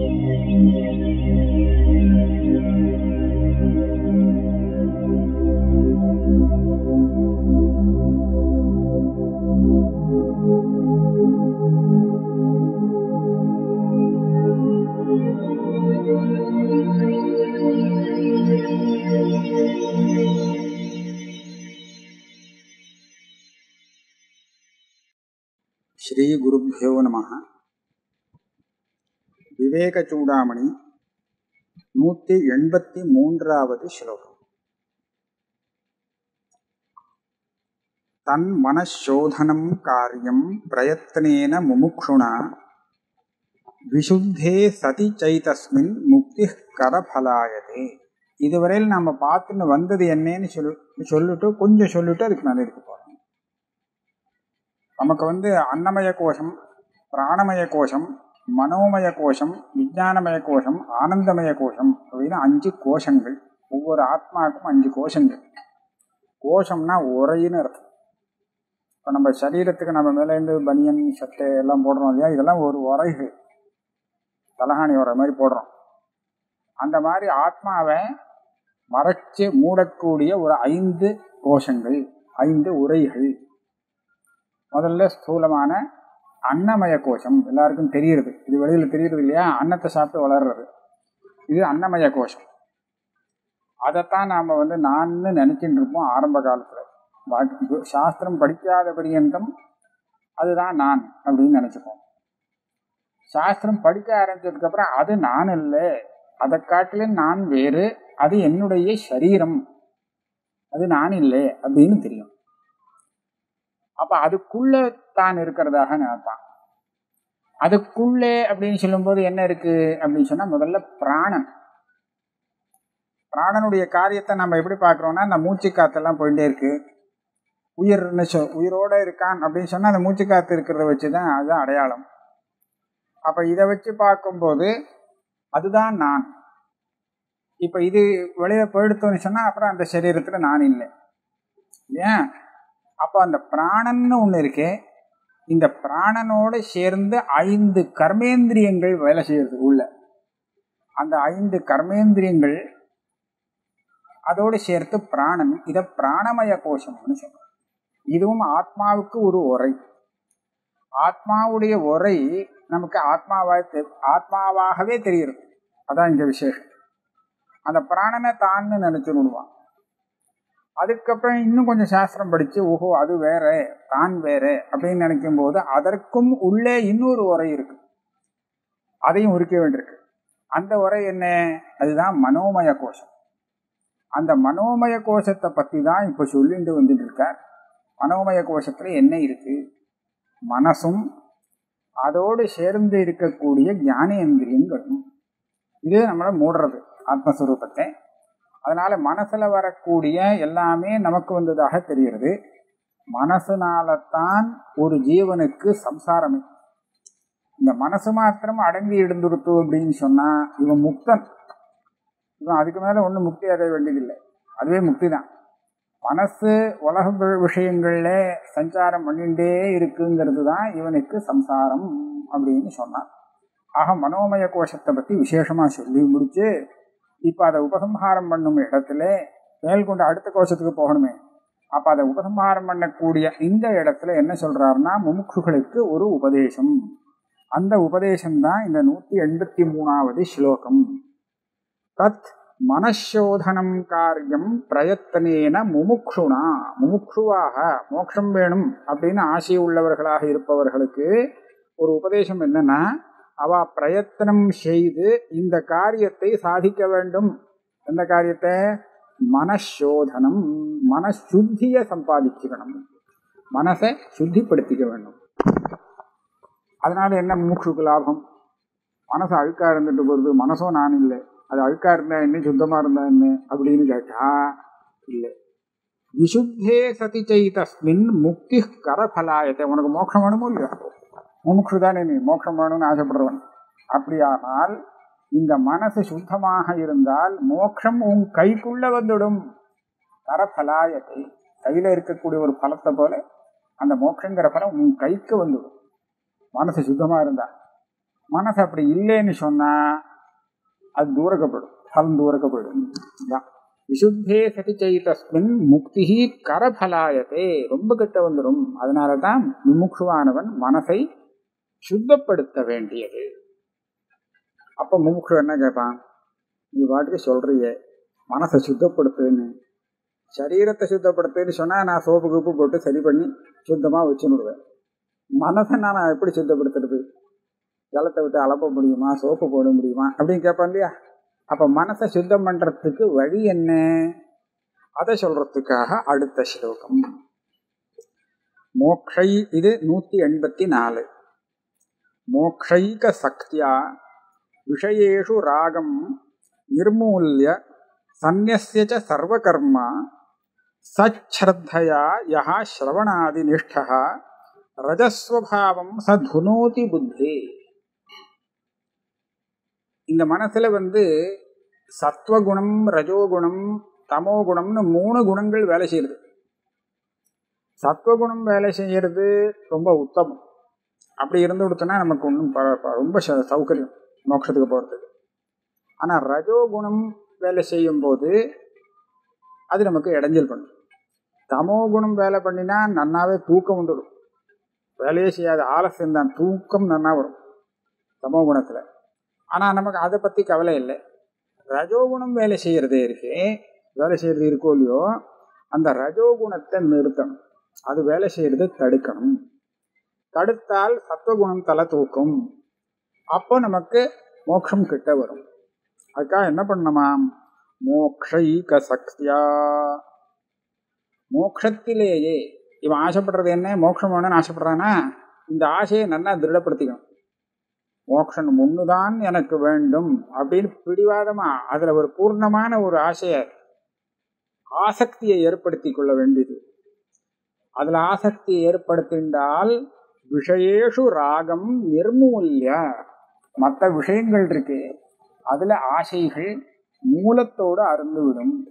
श्री गुरुभ्यो नमः। விவேக சூடாமணி நூற்றி எண்பத்தி மூன்றாவது ஸ்லோகம். தன் மனசோதனம் காரியம் பிரயத்னேன முமுக்ஷுணா விசுத்தே சதி சைதஸ்மின் முக்தி கரபலாயதே. இதுவரையில் நம்ம பார்த்துன்னு வந்தது என்னன்னு சொல்லு சொல்லிட்டு கொஞ்சம் சொல்லிட்டு அதுக்கு மேலே இருக்க போகிறோம் நமக்கு வந்து அன்னமய கோஷம் பிராணமய கோஷம் மனோமய கோஷம் விஜானமய கோஷம் ஆனந்தமய கோஷம் அப்படின்னு அஞ்சு கோஷங்கள். ஒவ்வொரு ஆத்மாவுக்கும் அஞ்சு கோஷங்கள். கோஷம்னா உரைன்னு அர்த்தம். இப்போ நம்ம சரீரத்துக்கு நம்ம மேலேருந்து பனியன் சட்டை எல்லாம் போடுறோம் இல்லையா? இதெல்லாம் ஒரு உரைகள். தலகாணி உரை மாதிரி போடுறோம். அந்த மாதிரி ஆத்மாவை மறைச்சு மூடக்கூடிய ஒரு ஐந்து கோஷங்கள் ஐந்து உரைகள். முதல்ல ஸ்தூலமான அன்னமய கோஷம் எல்லாருக்கும் தெரியுறது. இது வெளியில் தெரியுறது இல்லையா? அன்னத்தை சாப்பிட்டு வளர்றது. இது அன்னமய கோஷம். அதைத்தான் நாம் வந்து நான்னு நினச்சிட்டு இருப்போம் ஆரம்ப காலத்தில். சாஸ்திரம் படிக்காத பரியந்தம் அதுதான் நான் அப்படின்னு நினச்சிப்போம். சாஸ்திரம் படிக்க ஆரம்பிச்சதுக்கப்புறம் அது நான் இல்லை. அதை காட்டிலும் நான் வேறு. அது என்னுடைய சரீரம். அது நான் இல்லை அப்படின்னு தெரியும். அப்ப அதுக்குள்ள தான் இருக்கிறதாக நினைப்பான் அதுக்குள்ளே அப்படின்னு சொல்லும்போது என்ன இருக்கு அப்படின்னு சொன்னா முதல்ல பிராணன். பிராணனுடைய காரியத்தை நம்ம எப்படி பார்க்குறோம்னா அந்த மூச்சு காத்தெல்லாம் போயிட்டே இருக்கு. உயிர்னு சொ உயிரோடு இருக்கான் அப்படின்னு சொன்னால் அந்த மூச்சு காத்து இருக்கிறத வச்சு தான் அதுதான் அடையாளம். அப்போ இதை வச்சு பார்க்கும்போது அதுதான் நான். இப்போ இது வெளியில போயிடுத்தோன்னு சொன்னால் அப்புறம் அந்த சரீரத்தில் நான் இல்லை. ஏன்? அப்போ அந்த பிராணன்னு ஒன்று இருக்கே. இந்த பிராணனோடு சேர்ந்து ஐந்து கர்மேந்திரியங்கள் வேலை செய்கிறது உள்ள. அந்த ஐந்து கர்மேந்திரியங்கள் அதோடு சேர்த்து பிராணன் இதை பிராணமய கோஷம்னு சொல்கிறோம் இதுவும் ஆத்மாவுக்கு ஒரு உரை ஆத்மாவுடைய உரை நமக்கு ஆத்மாவா ஆத்மாவாகவே தெரிகிறது. அதான் இந்த விசேஷம். அந்த பிராணனை தான்னு நினைச்சு விடுவான் அதுக்கப்புறம் இன்னும் கொஞ்சம் சாஸ்திரம் படித்து ஓஹோ அது வேற தான் வேற அப்படின்னு நினைக்கும் போது அதற்கும் உள்ளே இன்னொரு உரை இருக்கு. அதையும் உரிக்க வேண்டியிருக்கு. அந்த உரை என்ன? அதுதான் மனோமய கோஷம். அந்த மனோமய கோஷத்தை பற்றி தான் இப்போ சொல்லிட்டு வந்துட்டு இருக்கார். மனோமய கோஷத்தில் என்ன இருக்கு? மனசும் அதோடு சேர்ந்து இருக்கக்கூடிய ஞானேந்திரியங்களும். இது நம்மளை மூடுறது ஆத்மஸ்வரூபத்தை. அதனால மனசுல வரக்கூடிய எல்லாமே நமக்கு வந்ததாக தெரிகிறது. மனசுனால்தான் ஒரு ஜீவனுக்கு சம்சாரமே. இந்த மனசு மாத்திரம் அடங்கி இருந்துருத்து அப்படின்னு சொன்னா இவன் முக்தன். இவன் அதுக்கு மேல ஒன்றும் முக்தி அடைய வேண்டியதில்லை. அதுவே முக்தி தான் மனசு உலக விஷயங்கள்ல சஞ்சாரம் பண்ணிகிட்டே இருக்குங்கிறது தான் இவனுக்கு சம்சாரம் அப்படின்னு சொன்னான். ஆக மனோமய கோஷத்தை பத்தி விசேஷமா சொல்லி முடிச்சு இப்போ அதை உபசம்ஹாரம் பண்ணும் இடத்துல மேல்கொண்டு அடுத்த கோஷத்துக்கு போகணுமே. அப்போ அதை உபசம்ஹாரம் பண்ணக்கூடிய இந்த இடத்துல என்ன சொல்றாருன்னா முமுட்சுகளுக்கு ஒரு உபதேசம். அந்த உபதேசம்தான் இந்த நூற்றி எண்பத்தி மூணாவது ஸ்லோகம். தத் மனசோதனம் காரியம் பிரயத்தனேன முமுக்ஷுனா. முமுக்ஷுவாக மோட்சம் வேணும் அப்படின்னு ஆசை உள்ளவர்களாக இருப்பவர்களுக்கு ஒரு உபதேசம் என்னன்னா அவ பிரயத்தனம் செய்து இந்த காரியத்தை சாதிக்க வேண்டும். எந்த காரியத்தை? மனசோதனம் மனசுத்தியை சம்பாதிச்சுக்கணும் மனசை சுத்திப்படுத்திக்க வேண்டும். அதனால என்ன மூச்சுக்கு லாபம்? மனசு அழுக்கா இருந்துட்டு போகிறது மனசும் நான் இல்லை. அது அழுக்கா இருந்தா என்ன சுத்தமாக இருந்தா என்ன அப்படின்னு கேட்டா இல்லை. விசுத்தே சதி செய்தஸ்மின் முக்தி கரபலாயத்தை. உனக்கு மோட்சம் வேணுமோ இல்லையா? முமுட்சு தானே நீ மோட்சம் வேணும்னு ஆசைப்படுறவன். அப்படியானால் இந்த மனசு சுத்தமாக இருந்தால் மோட்சம் உன் கைக்குள்ள வந்துடும். கரபலாயத்தை கையில இருக்கக்கூடிய ஒரு பலத்தை போல அந்த மோட்சங்கிற பலம் உன் கைக்கு வந்துடும். மனசு சுத்தமா இருந்தா. மனசு அப்படி இல்லைன்னு சொன்னா அது தூரக்கப்படும். பலம் தூரக்கப்படும். விசுத்தே சதி செய்தஸ்மின் முக்தி கரபலாயத்தே. ரொம்ப கிட்ட வந்துடும். அதனால தான் முமுட்சுவானவன் மனசை சுத்தப்படுத்த வேண்டியது. அப்ப மூக்கு என்ன கேட்பான் நீ பாட்டுக்கு சொல்கிறியே மனசை சுத்தப்படுத்துன்னு சரீரத்தை சுத்தப்படுத்துன்னு சொன்னா நான் சோப்பு கூப்பு போட்டு சரி பண்ணி சுத்தமா வச்சுன்னுடுவேன் மனசை நான் எப்படி சுத்தப்படுத்துறது? ஜலத்தை விட்டு அலப்ப முடியுமா? சோப்பு போட முடியுமா? அப்படின்னு கேட்பான் இல்லையா? அப்ப மனசை சுத்தம் பண்றதுக்கு வழி என்ன? அதை சொல்றதுக்காக அடுத்த ஸ்லோகம். மோக்ஷை இது நூத்தி எண்பத்தி நாலு. மோக்ஷைக சக்தியா விஷயேஷு ராகம் நிர்மூல்ய சந்நிய ச சர்வகர்மா சச்ரத்தயா யா ஸ்ரவணாதினிஷ்ட ரஜஸ்வபாவம் ச துனோதி புத்தி இந்த மனசில் வந்து சத்வகுணம் ரஜோகுணம் தமோகுணம்னு மூணு குணங்கள் வேலை செய்யுது சத்வகுணம் வேலை செய்யறது ரொம்ப உத்தமம். அப்படி இருந்து கொடுத்தோன்னா நமக்கு ஒன்றும் ரொம்ப ச- சௌகரியம் மோட்சத்துக்கு போகிறதுக்கு ஆனால் ரஜோகுணம் வேலை செய்யும் போது அது நமக்கு இடைஞ்சல் பண்ணும். தமோ குணம் வேலை பண்ணினா நன்னாவே தூக்கம் வந்துடும். வேலையே செய்யாத ஆலசியம் தான் தூக்கம் நன்னா வரும் தமோ குணத்தில். ஆனால் நமக்கு அதை பற்றி கவலை இல்லை. ரஜோகுணம் வேலை செய்கிறது இருக்கே வேலை செய்கிறது இருக்கோ இல்லையோ அந்த ரஜோகுணத்தை நிறுத்தணும். அது வேலை செய்கிறது தடுக்கணும். தடுத்தால் சத்துவகுணம் தலை தூக்கும். அப்போ நமக்கு மோட்சம் கிட்ட வரும். அதுக்காக என்ன பண்ணணுமாம் மோக்ஷைக சக்தியா. மோக்ஷத்திலேயே இவன் ஆசைப்படுறது என்ன? மோட்சம் வேணும்னு ஆசைப்படுறானா? இந்த ஆசையை நல்லா திருடப்படுத்திக்கணும். மோக்ஷம் தான் எனக்கு வேண்டும் அப்படின்னு பிடிவாதமா அதில் ஒரு பூர்ணமான ஒரு ஆசையை ஆசக்தியை ஏற்படுத்தி கொள்ள வேண்டியது. அதில் ஆசக்தியை ஏற்படுத்தின்றால் விஷயேஷு ராகம் நிர்மூல்ய. மற்ற விஷயங்கள் இருக்கு. அதில் ஆசைகள் மூலத்தோடு அருந்துவிடும்.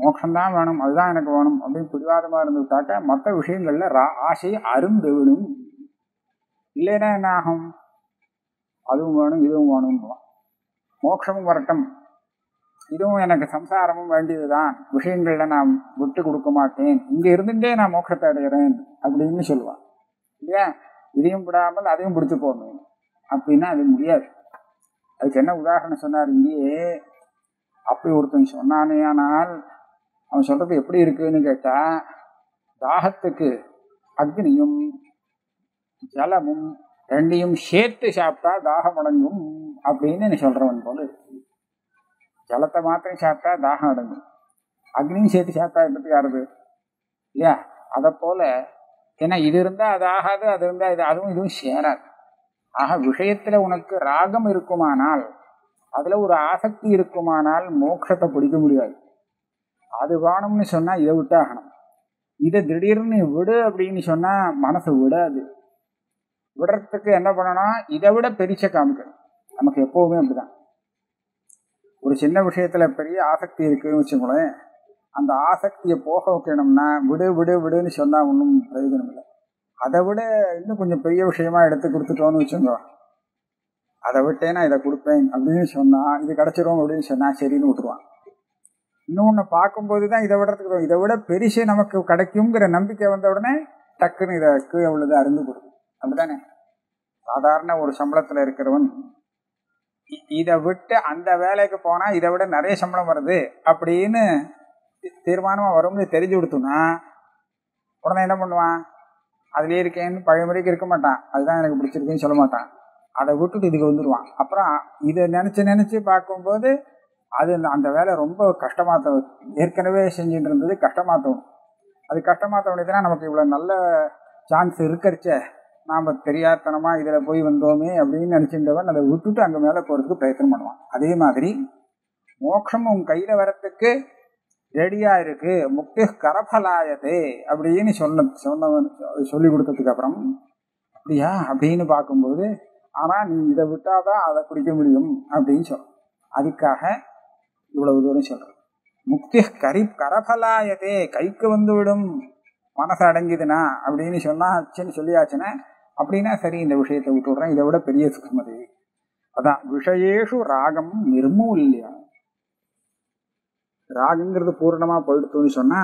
மோட்சம்தான் வேணும் அதுதான் எனக்கு வேணும் அப்படின்னு பிடிவாதமாக இருந்துவிட்டாக்க மற்ற விஷயங்களில் ரா- ஆசை அருந்து விடும் இல்லைன்னா என்ன ஆகும்? அதுவும் வேணும் இதுவும் வேணும் மோட்சமும் வரட்டும். இதுவும் எனக்கு சம்சாரமும் வேண்டியதுதான். விஷயங்களில் நான் விட்டு கொடுக்க மாட்டேன். இங்கே இருந்துட்டே நான் மோட்சத்தை அடைகிறேன் அப்படின்னு சொல்லுவான். இல்லையா? இதையும் விடாமல் அதையும் பிடிச்சு போகணும் அப்படின்னா அது முடியாது. அதுக்கு என்ன உதாரணம் சொன்னார் இங்கேயே அப்படி ஒருத்தன் சொன்னானே ஆனால் அவன் சொல்றது எப்படி இருக்குன்னு கேட்டா தாகத்துக்கு அக்னியும் ஜலமும் ரெண்டையும் சேர்த்து சாப்பிட்டா தாகம் அடங்கும் அப்படின்னு சொல்றவன் போல இருக்கு. ஜலத்தை மாத்திரம் சாப்பிட்டா தாகம் அடங்கும். அக்னியும் சேர்த்து சாப்பிட்டா என்னத்துக்கு ஆறுது இல்லையா? அதை போல ஏன்னா இது இருந்தால் அது ஆகாது அது இருந்தால் இது அதுவும் இதுவும் சேராது. ஆக விஷயத்தில் உனக்கு ராகம் இருக்குமானால் அதில் ஒரு ஆசக்தி இருக்குமானால் மோட்சத்தை பிடிக்க முடியாது. அது வேணும்னு சொன்னால் இதை விட்டாகணும். இதை திடீர்னு விடு அப்படின்னு சொன்னால் மனசு விடாது. விடுறதுக்கு என்ன பண்ணணும்? இதை விட பெருச காமிக்கணும். நமக்கு எப்போவுமே அப்படிதான். ஒரு சின்ன விஷயத்தில் பெரிய ஆசக்தி இருக்குன்னு வச்சுக்கோங்களேன் அந்த ஆசக்தியை போக வைக்கணும்னா விடு விடு விடுன்னு சொன்னால் ஒன்றும் பிரயோஜனம் இல்லை. அதை விட இன்னும் கொஞ்சம் பெரிய விஷயமா எடுத்து கொடுத்துட்டோன்னு வச்சுக்கோ. அதை விட்டே நான் இதை கொடுப்பேன் அப்படின்னு சொன்னால் இது கிடச்சிரும் அப்படின்னு சொன்னால் சரின்னு விட்டுருவான். இன்னொன்று பார்க்கும்போது தான் இதை விடுறதுக்கு இதை விட பெருசு நமக்கு கிடைக்குங்கிற நம்பிக்கை வந்த உடனே டக்குன்னு இதை கீழே உள்ளதை அருந்து கொடுக்கும். அப்படிதானே சாதாரண ஒரு சம்பளத்தில் இருக்கிறவன் இதை விட்டு அந்த வேலைக்கு போனால் இதை விட நிறைய சம்பளம் வருது அப்படின்னு தீர்மானமாக வரும்னு தெரிஞ்சு கொடுத்தோம்னா உடனே என்ன பண்ணுவான்? அதுலேயே இருக்கேன்னு பழைய முறைக்கு இருக்க மாட்டான். அதுதான் எனக்கு பிடிச்சிருக்குன்னு சொல்ல மாட்டான். அதை விட்டுட்டு இதுக்கு வந்துடுவான் அப்புறம் இதை நினச்சி நினச்சி பார்க்கும்போது அது அந்த- வேலை ரொம்ப கஷ்டமா தோணும் ஏற்கனவே செஞ்சுட்டு இருந்தது கஷ்டமா தோணும் அது கஷ்டமாக தோணுதுன்னா நமக்கு இவ்வளோ நல்ல சான்ஸ் இருக்கிறச்சே. நாம் தெரியாதனமாக இதில் போய் வந்தோமே அப்படின்னு நினச்சிருந்தவன் அதை விட்டுட்டு அங்கே மேலே போகிறதுக்கு பிரயத்தனம் பண்ணுவான். அதே மாதிரி மோட்சம் உன் கையில் வரத்துக்கு ரெடியா இருக்கு. முக்தி கரபலாயதே அப்படின்னு சொன்ன சொன்னவன் சொல்லி கொடுத்ததுக்கு அப்புறம் அப்படியா? அப்படின்னு பார்க்கும்போது ஆனால் நீ இதை விட்டாதான் அதை குடிக்க முடியும் அப்படின்னு சொல்ற அதுக்காக இவ்வளவு தூரம் சொல்றேன். முக்தி கரி கரபலாயதே கைக்கு வந்து விடும் மனசு அடங்கிதுனா அப்படின்னு சொன்னாச்சுன்னு சொல்லியாச்சுன்னா அப்படின்னா சரி இந்த விஷயத்தை விட்டுடுறேன். இதை விட பெரிய சுகமதி அதான் விஷயேஷு ராகம் நிர்மூல்யம் ராகங்கிறது பூரணமாக போயிடுத்துன்னு சொன்னா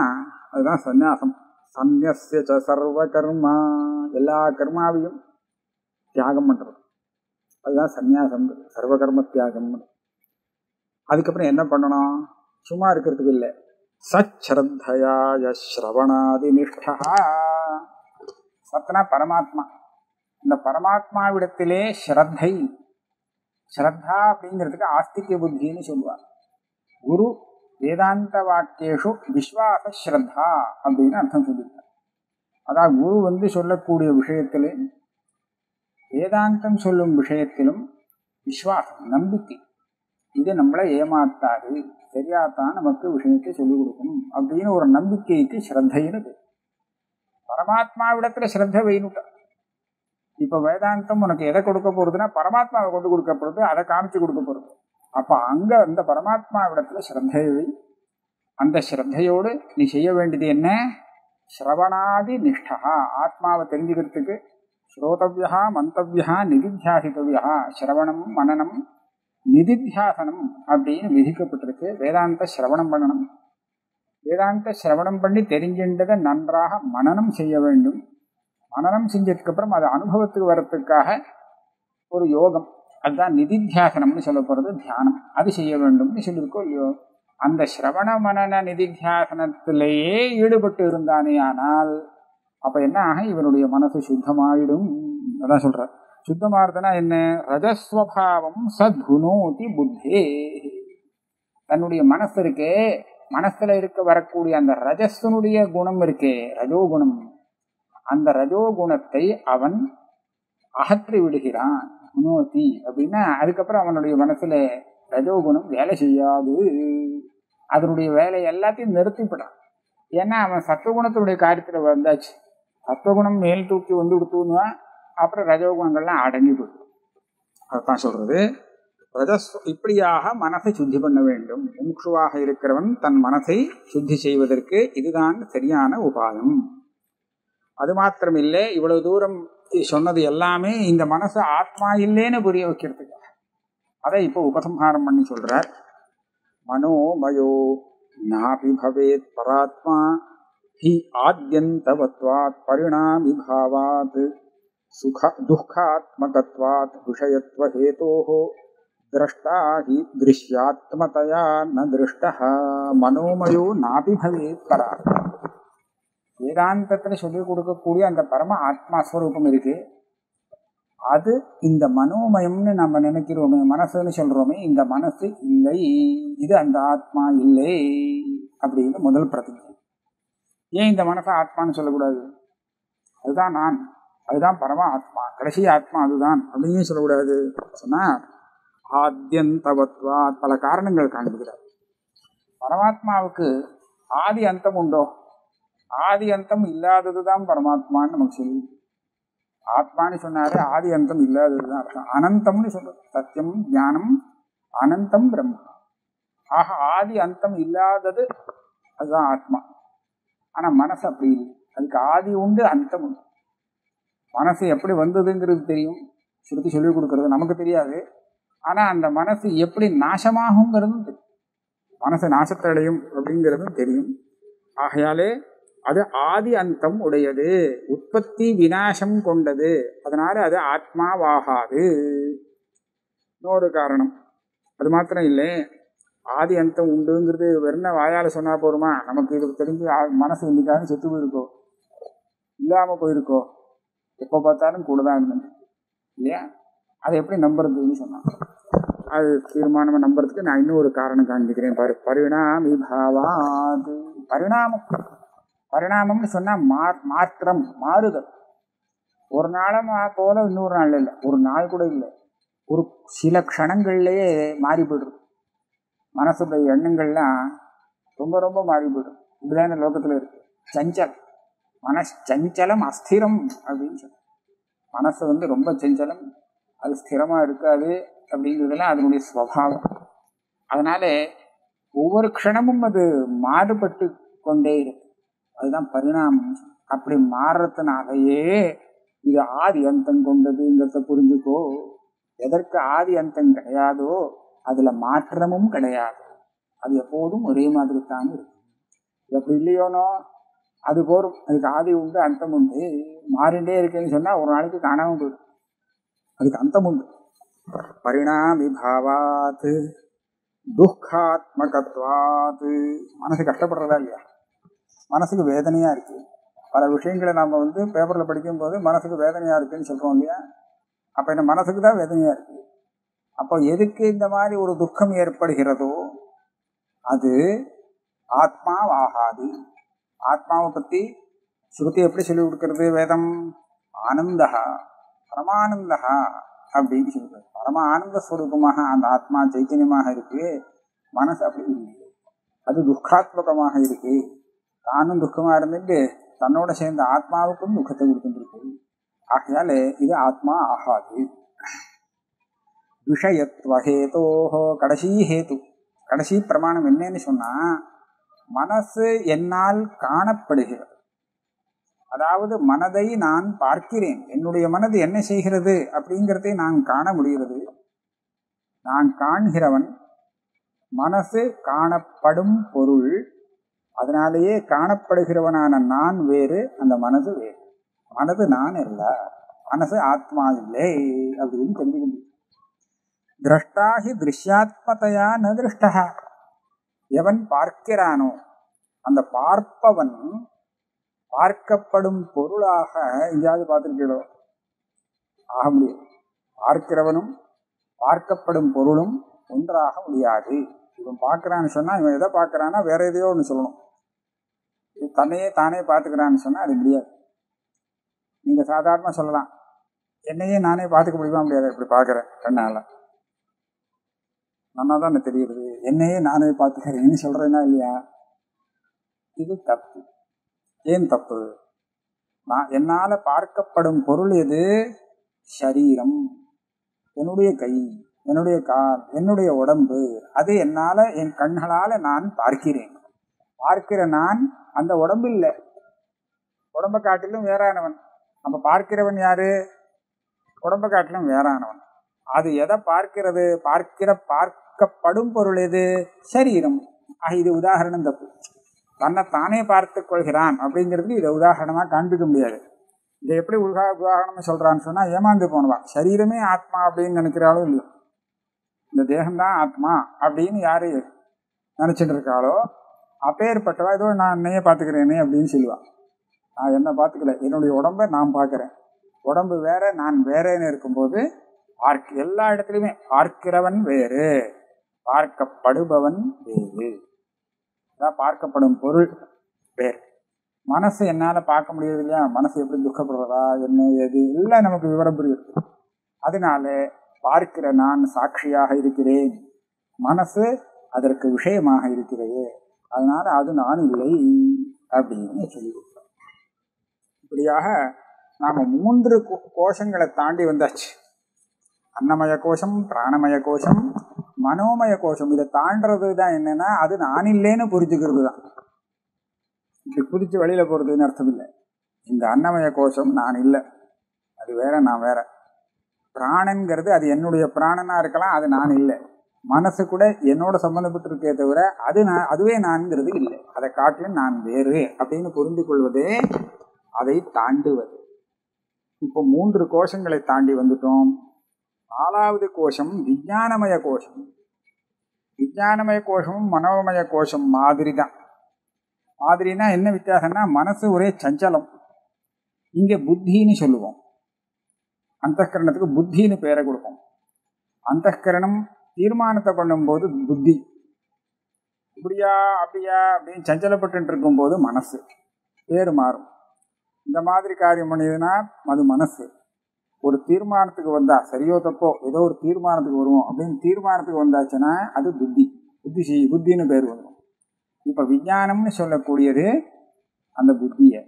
அதுதான் சந்நியாசம். சந்நியசிய ச சர்வ கர்மா எல்லா கர்மாவையும் தியாகம் பண்றது. அதுதான் சந்நியாசம். சர்வ கர்ம தியாகம் அதுக்கப்புறம் என்ன பண்ணணும்? சும்மா இருக்கிறதுக்கு இல்லை. சச்சிரத்தையாய ஸ்ரவணாதி நிஷ்டா சத்னா பரமாத்மா. இந்த பரமாத்மாவிடத்திலே ஸ்ரத்தை. ஸ்ரத்தா அப்படிங்கிறதுக்கு ஆஸ்திக்ய புத்தின்னு சொல்லுவார். குரு வேதாந்த வாக்கியேஷு விஸ்வாச ஸ்ரத்தா அப்படின்னு அர்த்தம் சொல்லியிருக்கார். அதான் குரு வந்து சொல்லக்கூடிய விஷயத்திலே வேதாந்தம் சொல்லும் விஷயத்திலும் விஸ்வாசம் நம்பிக்கை. இது நம்மளை ஏமாத்தாது சரியாத்தான் நமக்கு விஷயத்தை சொல்லிக் கொடுக்கும் அப்படின்னு ஒரு நம்பிக்கைக்கு ஸ்ரத்தைன்னு பேர். பரமாத்மாவிடத்துல ஸ்ரத்த வைனுட்டா இப்போ வேதாந்தம் உனக்கு எதை கொடுக்க போகிறதுனா பரமாத்மாவை கொண்டு கொடுக்க போகிறது அதை காமிச்சு கொடுக்க போகிறது அப்போ அங்கே அந்த பரமாத்மாவிடத்துல ஸ்ரத்தையை அந்த ஸ்ரத்தையோடு நீ செய்ய வேண்டியது என்ன? ஸ்ரவணாதி நிஷ்டா. ஆத்மாவை தெரிஞ்சுக்கிறதுக்கு ஸ்ரோதவியா மந்தவியா நிதித்தியாசித்தவியா ஸ்ரவணம் மனநம் நிதித்தியாசனம் அப்படின்னு விதிக்கப்பட்டிருக்கு. வேதாந்த சிரவணம் பண்ணணும். வேதாந்த சிரவணம் பண்ணி தெரிஞ்சின்றதை நன்றாக மனநம் செய்ய வேண்டும். மனநம் செஞ்சதுக்கப்புறம் அது அனுபவத்துக்கு வர்றதுக்காக ஒரு யோகம். அதுதான் நிதித்தியாசனம்னு சொல்ல போகிறது தியானம். அது செய்ய வேண்டும்னு சொல்லியிருக்கோம் இல்லையோ? அந்த சிரவண மனன நிதித்தியாசனத்திலேயே ஈடுபட்டு இருந்தானே ஆனால் அப்போ என்ன ஆக? இவனுடைய மனசு சுத்தமாயிடும். அதான் சொல்கிறார் சுத்தமாறுதுன்னா என்ன? ரஜஸ்வபாவம் சத்குணோதி புத்தே. தன்னுடைய மனசு இருக்கே. மனசுல இருக்க வரக்கூடிய அந்த ரஜஸ்தனுடைய குணம் இருக்கே ரஜோகுணம். அந்த ரஜோகுணத்தை அவன் அகற்றி விடுகிறான் குணோதி அப்படின்னா அதுக்கப்புறம் அவனுடைய மனசுல ரஜோகுணம் வேலை செய்யாது. அதனுடைய வேலை எல்லாத்தையும் நிறுத்திவிடான் ஏன்னா அவன் சத்துவகுணத்தினுடைய காரியத்தில் வந்தாச்சு. சத்துவகுணம் மேல் தூக்கி வந்து கொடுத்துன்னா அப்புறம் ரஜோகுணங்கள்லாம் அடங்கி போயிடும். அதுதான் சொல்றது. ரஜஸ் இப்படியாக மனசை சுத்தி பண்ண வேண்டும். முமுட்சுவாக இருக்கிறவன் தன் மனசை சுத்தி செய்வதற்கு இதுதான் சரியான உபாயம். அது மாத்திரமில்லை இவ்வளவு தூரம் சொன்னது எல்லாமே இந்த மனசு ஆத்மா இல்லைன்னு புரிய வைக்கிறதுக்காக அதை இப்போ உபசம்ஹாரம் பண்ணி சொல்றார். மனோமயோ நாபி பவேத் பராத்மா ஹி ஆத்யந்தவத்வாத் பரிணாமி பாவாத் சுக துக்காத்மகத்வாத் விஷயத்வ ஹேதோஹோ திரஷ்டா ஹி திருஷ்யாத்மதயா ந திருஷ்டா. மனோமயோ நாபி பவேத் பராத்மா. வேதாந்தத்தில் சொல்லிக் கொடுக்கக்கூடிய அந்த பரம ஆத்மா ஸ்வரூபம் இருக்கு. அது இந்த மனோமயம்னு நம்ம நினைக்கிறோமே மனசுன்னு சொல்றோமே இந்த மனசு இல்லை இது அந்த ஆத்மா இல்லை அப்படின்னு முதல் பிரதிஜை. ஏன் இந்த மனசை ஆத்மான்னு சொல்லக்கூடாது? அதுதான் நான் அதுதான் பரம ஆத்மா கடைசி ஆத்மா அதுதான் அப்படின்னு சொல்லக்கூடாது. சொன்னா ஆத்தியந்தவத்வா பல காரணங்கள் காண்பிக்கிறார். பரமாத்மாவுக்கு ஆதி அந்தம் உண்டோ? ஆதி அந்தம் இல்லாததுதான் பரமாத்மான்னு நமக்கு சொல்லி ஆத்மான்னு சொன்னாரு ஆதி அந்தம் இல்லாததுதான் அர்த்தம். அனந்தம்னு சொல்றது சத்தியம் ஞானம் அனந்தம் பிரம்மா. ஆக ஆதி அந்தம் இல்லாதது அதுதான் ஆத்மா. ஆனா மனசு அப்படி இல்லை. அதுக்கு ஆதி உண்டு அந்தம் உண்டு. மனசு எப்படி வந்ததுங்கிறது தெரியும். ஸ்ருதி சொல்லிக் கொடுக்கறது நமக்கு தெரியாது. ஆனா அந்த மனசு எப்படி நாசமாகுங்கிறதும் தெரியும். மனசு நாசத்தடையும் அப்படிங்கிறதும் தெரியும். ஆகையாலே அது ஆதி அந்தம் உடையது. உற்பத்தி வினாசம் கொண்டது. அதனால அது ஆத்மாவாகாது. இன்னொரு காரணம். அது மாத்திரம் இல்லை. ஆதி அந்தம் உண்டுங்கிறது வெறும் வாயால் சொன்னால் போருமா நமக்கு இது தெரிஞ்சு மனசு இன்னைக்காக செத்து போயிருக்கோ? இல்லாமல் போயிருக்கோ? எப்போ பார்த்தாலும் கூட தான் இருந்தது. இல்லையா? அதை எப்படி நம்புறதுன்னு சொன்னான். அது தீர்மானமாக நம்புறதுக்கு நான் இன்னும் ஒரு காரணம் காண்பிக்கிறேன். பாரு பரிணாமி பாவாது. பரிணாமம். பரிணாமம்னு சொன்னா மா மாற்றம் மாறுதல். ஒரு நாளும் போல இன்னொரு நாள் இல்லை. ஒரு நாள் கூட இல்லை. ஒரு சில க்ஷணங்கள்லயே மாறி போய்டும். மனசுடைய எண்ணங்கள்லாம் ரொம்ப ரொம்ப மாறி போயிடும். இந்த லோகத்தில் இருக்கு. சஞ்சலம். மனஸ் சஞ்சலம் அஸ்திரம் அப்படின்னு சொல்லி மனசு வந்து ரொம்ப சஞ்சலம். அது ஸ்திரமாக இருக்காது அப்படிங்கிறதுலாம் அதனுடைய ஸ்வபாவம் அதனால ஒவ்வொரு க்ஷணமும் அது மாறுபட்டு கொண்டே இருக்கு. அதுதான் பரிணாமம். அப்படி மாறுறதுனாலயே இது ஆதி அந்தம் கொண்டதுங்கிறத புரிஞ்சுக்கோ. எதற்கு ஆதி அந்தம் கிடையாதோ அதுல மாற்றமும் கிடையாது. அது எப்போதும் ஒரே மாதிரி தான் இருக்கும் எப்படி இல்லையோனோ அது போரும் அதுக்கு ஆதி உண்டு அந்தம் உண்டு. மாறிண்டே இருக்குன்னு சொன்னா ஒரு நாளைக்கு காணாம போயிடும். அதுக்கு அந்தம் உண்டு. பரிணாமி பாவாத்து துக்காத்மகத்வாத். மனசு கஷ்டப்படுறதா இல்லையா? மனசுக்கு வேதனையாக இருக்குது பல விஷயங்களை நம்ம வந்து பேப்பரில் படிக்கும்போது மனசுக்கு வேதனையாக இருக்குதுன்னு சொல்கிறோம் இல்லையா? அப்போ இந்த மனசுக்கு தான் வேதனையாக இருக்குது அப்போ எதுக்கு இந்த மாதிரி ஒரு துக்கம் ஏற்படுகிறதோ அது ஆத்மாவாகாது. ஆத்மாவை பற்றி ஸ்ருதி எப்படி சொல்லி கொடுக்கறது? வேதம் ஆனந்தகா பரமானந்தகா அப்படின்னு சொல்லுது பரம ஆனந்த ஸ்வரூபமாக அந்த ஆத்மா சைத்தன்யமாக இருக்கு. மனசு அப்படி இல்லை அது துக்காத்மகமாக இருக்குது தானும் துக்கமா இருந்துட்டு தன்னோட சேர்ந்த ஆத்மாவுக்கும் துக்கத்தை கொடுத்துருக்கு ஆகையால இது ஆத்மா ஆகாது. விஷயத்துவ ஹேதோஹோ கடைசி ஹேது. கடைசி பிரமாணம் என்னன்னு சொன்னா மனசு என்னால் காணப்படுகிறது. அதாவது மனதை நான் பார்க்கிறேன். என்னுடைய மனது என்ன செய்கிறது அப்படிங்கிறதை நான் காண முடிகிறது. நான் காண்கிறவன் மனசு காணப்படும் பொருள் அதனாலேயே காணப்படுகிறவனான நான் வேறு அந்த மனது வேறு. மனது நான் அல்ல மனசு ஆத்மா இல்லை அப்படின்னு தெரிஞ்சுக்க முடியும் திரஷ்டாகி திருஷ்யாத்மதையா ந திருஷ்டா எவன் பார்க்கிறானோ அந்த பார்ப்பவன் பார்க்கப்படும் பொருளாக எங்கேயாவது பார்த்துருக்கீடோ ஆக முடியும் பார்க்கிறவனும் பார்க்கப்படும் பொருளும் ஒன்றாக முடியாது. இவன் பார்க்குறான்னு சொன்னால் இவன் எதை பார்க்குறான்னா வேற எதையோ ஒன்று சொல்லணும். தன்னையே தானே பார்த்துக்கிறான்னு சொன்னால் அது முடியாது நீங்கள் சாதாரணமாக சொல்லலாம். என்னையே நானே பார்த்துக்க முடியுமா முடியாது இப்படி பார்க்குறேன் கண்ணால? நன்னா தான் தெரியுது. என்னையே நானே பார்த்துக்கிறேன்னு சொல்கிறேன்னா இல்லையா? இது தப்பு. ஏன் தப்பு? நான் என்னால் பார்க்கப்படும் பொருள் எது? சரீரம். என்னுடைய கை என்னுடைய கால் என்னுடைய உடம்பு. அது என்னால் என் கண்களால் நான் பார்க்கிறேன். பார்க்கிற நான் அந்த உடம்பு இல்லை உடம்ப காட்டிலும் வேறானவன். நம்ம பார்க்கிறவன் யாரு? உடம்ப காட்டிலும் வேறானவன். அது எதை பார்க்கிறது? பார்க்கிற பார்க்கப்படும் பொருள் எது? சரீரம். ஆக இது உதாரணம் தப்பு. தன்னை தானே பார்த்து கொள்கிறான் அப்படிங்கிறதுக்கு இதை உதாரணமாக காண்பிக்க முடியாது. இதை எப்படி உலகா உதாரணமா சொல்கிறான்னு சொன்னால் ஏமாந்து போனவான். சரீரமே ஆத்மா அப்படின்னு நினைக்கிறாளோ இல்லையோ இந்த தேகம்தான் ஆத்மா அப்படின்னு யார் நினச்சிட்டு இருக்காளோ அப்பேற்பட்டவா ஏதோ நான் என்னையே பார்த்துக்கிறேனே அப்படின்னு சொல்லுவான் நான் என்ன பார்த்துக்கல. என்னுடைய உடம்ப நான் பார்க்குறேன். உடம்பு வேற நான் வேறேன்னு இருக்கும்போது பார்க்க எல்லா இடத்துலையுமே பார்க்கிறவன் வேறு பார்க்கப்படுபவன் வேறு. அதான் பார்க்கப்படும் பொருள் வேறு. மனசு என்னால் பார்க்க முடியாது இல்லையா? மனசு எப்படி துக்கப்படுறதா? என்ன எது? எல்லாம் நமக்கு விவரம் புரியுது அதனால பார்க்கிற நான் சாட்சியாக இருக்கிறேன். மனசு அதற்கு விஷயமாக இருக்கிறது. அதனால அது நான் இல்லை அப்படின்னு சொல்லி கொடுத்தார் இப்படியாக நாம் மூன்று கோ- கோஷங்களை தாண்டி வந்தாச்சு. அன்னமய கோஷம் பிராணமய கோஷம் மனோமய கோஷம். இதை தாண்டறது தான் என்னன்னா அது நான் இல்லைன்னு புரிஞ்சுக்கிறது தான். இப்படி குதிச்சு வெளியில போறதுன்னு அர்த்தம் இல்லை. இந்த அன்னமய கோஷம் நான் இல்லை. அது வேற நான் வேற. பிராணங்கிறது அது என்னுடைய பிராணனா இருக்கலாம் அது நான் இல்லை. மனசு கூட என்னோட சம்மந்தப்பட்டிருக்கே தவிர அது நான் அதுவே நான்கிறது இல்லை. அதை காட்டிலும் நான் வேறு அப்படின்னு புரிந்து கொள்வதே அதை தாண்டுவது. இப்போ மூன்று கோஷங்களை தாண்டி வந்துட்டோம். நாலாவது கோஷம் விஞ்ஞானமய கோஷம். விஞ்ஞானமய கோஷமும் மனோமய கோஷம் மாதிரி தான் மாதிரினா என்ன வித்தியாசம்னா மனசு ஒரே சஞ்சலம். இங்கே புத்தின்னு சொல்லுவோம். அந்தகரணத்துக்கு புத்தின்னு பேரை கொடுப்போம். அந்தகரணம் தீர்மானத்தை பண்ணும்போது புத்தி. இப்படியா அப்படியா அப்படின்னு சஞ்சலப்பட்டு இருக்கும்போது மனசு. பேர் மாறும். இந்த மாதிரி காரியம் பண்ணியதுன்னா அது மனசு. ஒரு தீர்மானத்துக்கு வந்தா சரியோ தப்போ ஏதோ ஒரு தீர்மானத்துக்கு வருவோம் அப்படின்னு தீர்மானத்துக்கு வந்தாச்சுன்னா அது புத்தி. புத்தி செய் புத்தின்னு பேர் வரும். இப்போ விஞ்ஞானம்னு சொல்லக்கூடியது அந்த புத்தியை.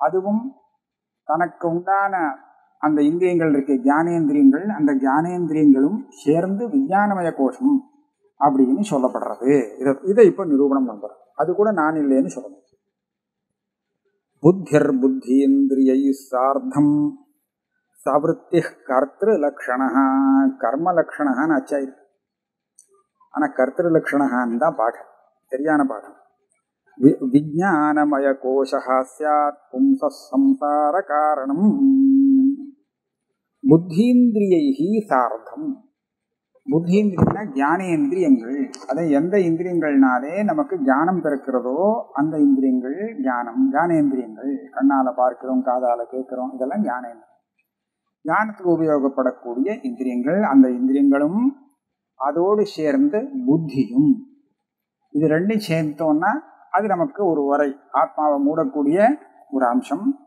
அதுவும் தனக்கு உண்டான அந்த இந்திரியங்கள் இருக்கு. ஞானேந்திரியங்கள் அந்த ஞானேந்திரியங்களும் சேர்ந்து விஞ்ஞானமய கோஷம் அப்படின்னு சொல்லப்படுறது. இதை இதை இப்போ நிரூபணம் பண்றோம். அது கூட நான் இல்லைன்னு சொல்லணும். புத்திர் புத்தீந்திரியை சார்த்தம் சவருத்தி கர்த்திரு லக்ஷணா கர்ம லக்ஷணான்னு அச்சாயிருக்கு ஆனால் கர்த்திரு லக்ஷணான்னு தான் பாடம் சரியான பாடம் வி- விஞ்ஞானமய கோஷா சாத் பும்சம்சார காரணம். புத்தீந்திரியைகி சார்த்தம். புத்தீந்திரியம்னா ஞானேந்திரியங்கள். அதை எந்த இந்திரியங்கள்னாலே நமக்கு ஞானம் பிறக்கிறதோ அந்த இந்திரியங்கள் ஞானம் ஞானேந்திரியங்கள். கண்ணால பார்க்கிறோம் காதால கேட்கிறோம் இதெல்லாம் ஞானேந்திரியம். ஞானத்துக்கு உபயோகப்படக்கூடிய இந்திரியங்கள் அந்த இந்திரியங்களும் அதோடு சேர்ந்து புத்தியும். இது ரெண்டும் சேர்ந்தோம்னா அது நமக்கு ஒரு உரை. ஆத்மாவை மூடக்கூடிய ஒரு அம்சம்.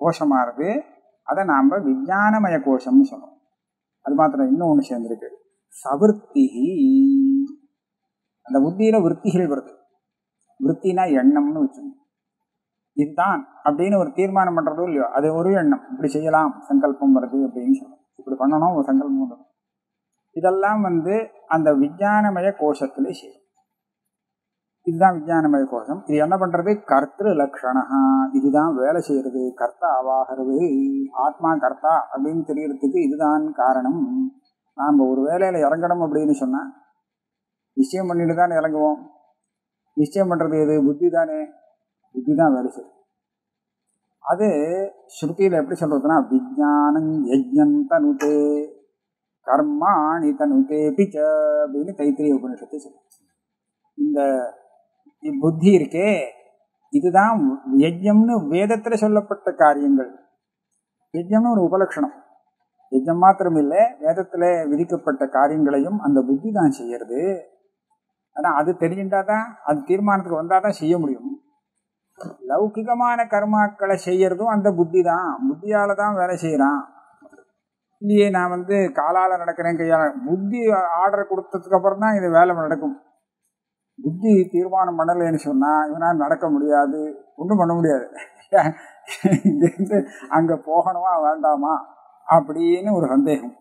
கோஷமானது அதை நாம் விஞ்ஞானமய கோஷம்னு சொல்றோம். அது மாத்திரம் இன்னும் ஒன்று சேர்ந்துருக்கு. சவிற்த்திகி அந்த புத்தியில் விற்த்திகள் வருது. விற்த்தினா எண்ணம்னு வச்சுக்கணும் இதுதான் அப்படின்னு ஒரு தீர்மானம் பண்ணுறதோ இல்லையோ அது ஒரு எண்ணம். இப்படி செய்யலாம் சங்கல்பம் வருது அப்படின்னு சொல்லணும் இப்படி பண்ணணும் ஒரு சங்கல்பம் வரும் இதெல்லாம் வந்து அந்த விஞ்ஞானமய கோஷத்திலே செய்யும் இதுதான் விஞ்ஞானமய கோஷம். இது என்ன பண்றது? கர்த்திரு லக்ஷணா இதுதான் வேலை செய்யறது. கர்த்தா ஆவாகிறது. ஆத்மா கர்த்தா அப்படின்னு தெரியறதுக்கு இதுதான் காரணம். நாம் ஒரு வேலையில் இறங்கணும் அப்படின்னு சொன்னால் நிச்சயம் பண்ணிட்டு தானே இறங்குவோம். நிச்சயம் பண்ணுறது எது? புத்தி தானே. புத்தி தான் வேலை செய்யும் அது ஸ்ருதியில் எப்படி சொல்றதுன்னா விஜானம் யஜ்யம் தனுதே கர்மாணி தனுதே பிச்ச அப்படின்னு தைத்திரிய உபநிஷத்தை சொல்லுவோம் இந்த புத்தி இருக்கே. இதுதான் யஜ்யம்னு வேதத்தில் சொல்லப்பட்ட காரியங்கள். யஜ்யம்னு ஒரு உபலட்சணம் யஜ்யம் மாத்திரம் இல்லை வேதத்தில் விதிக்கப்பட்ட காரியங்களையும் அந்த புத்தி தான் செய்யறது. ஆனால் அது தெரிஞ்சாதான் அது தீர்மானத்துக்கு வந்தால் தான் செய்ய முடியும். லௌகிகமான கர்மாக்களை செய்யறதும் அந்த புத்தி தான். புத்தியால் தான் வேலை செய்கிறான் இல்லையே நான் வந்து காலால் நடக்கிறேன் கையால். புத்தி ஆர்டர் கொடுத்ததுக்கு அப்புறம் தான் இது வேலை நடக்கும். புத்தி தீர்மானம் பண்ணலைன்னு சொன்னால் இவனால் நடக்க முடியாது ஒன்றும் பண்ண முடியாது. இங்கேருந்து அங்கே போகணுமா வேண்டாமா? அப்படின்னு ஒரு சந்தேகம்.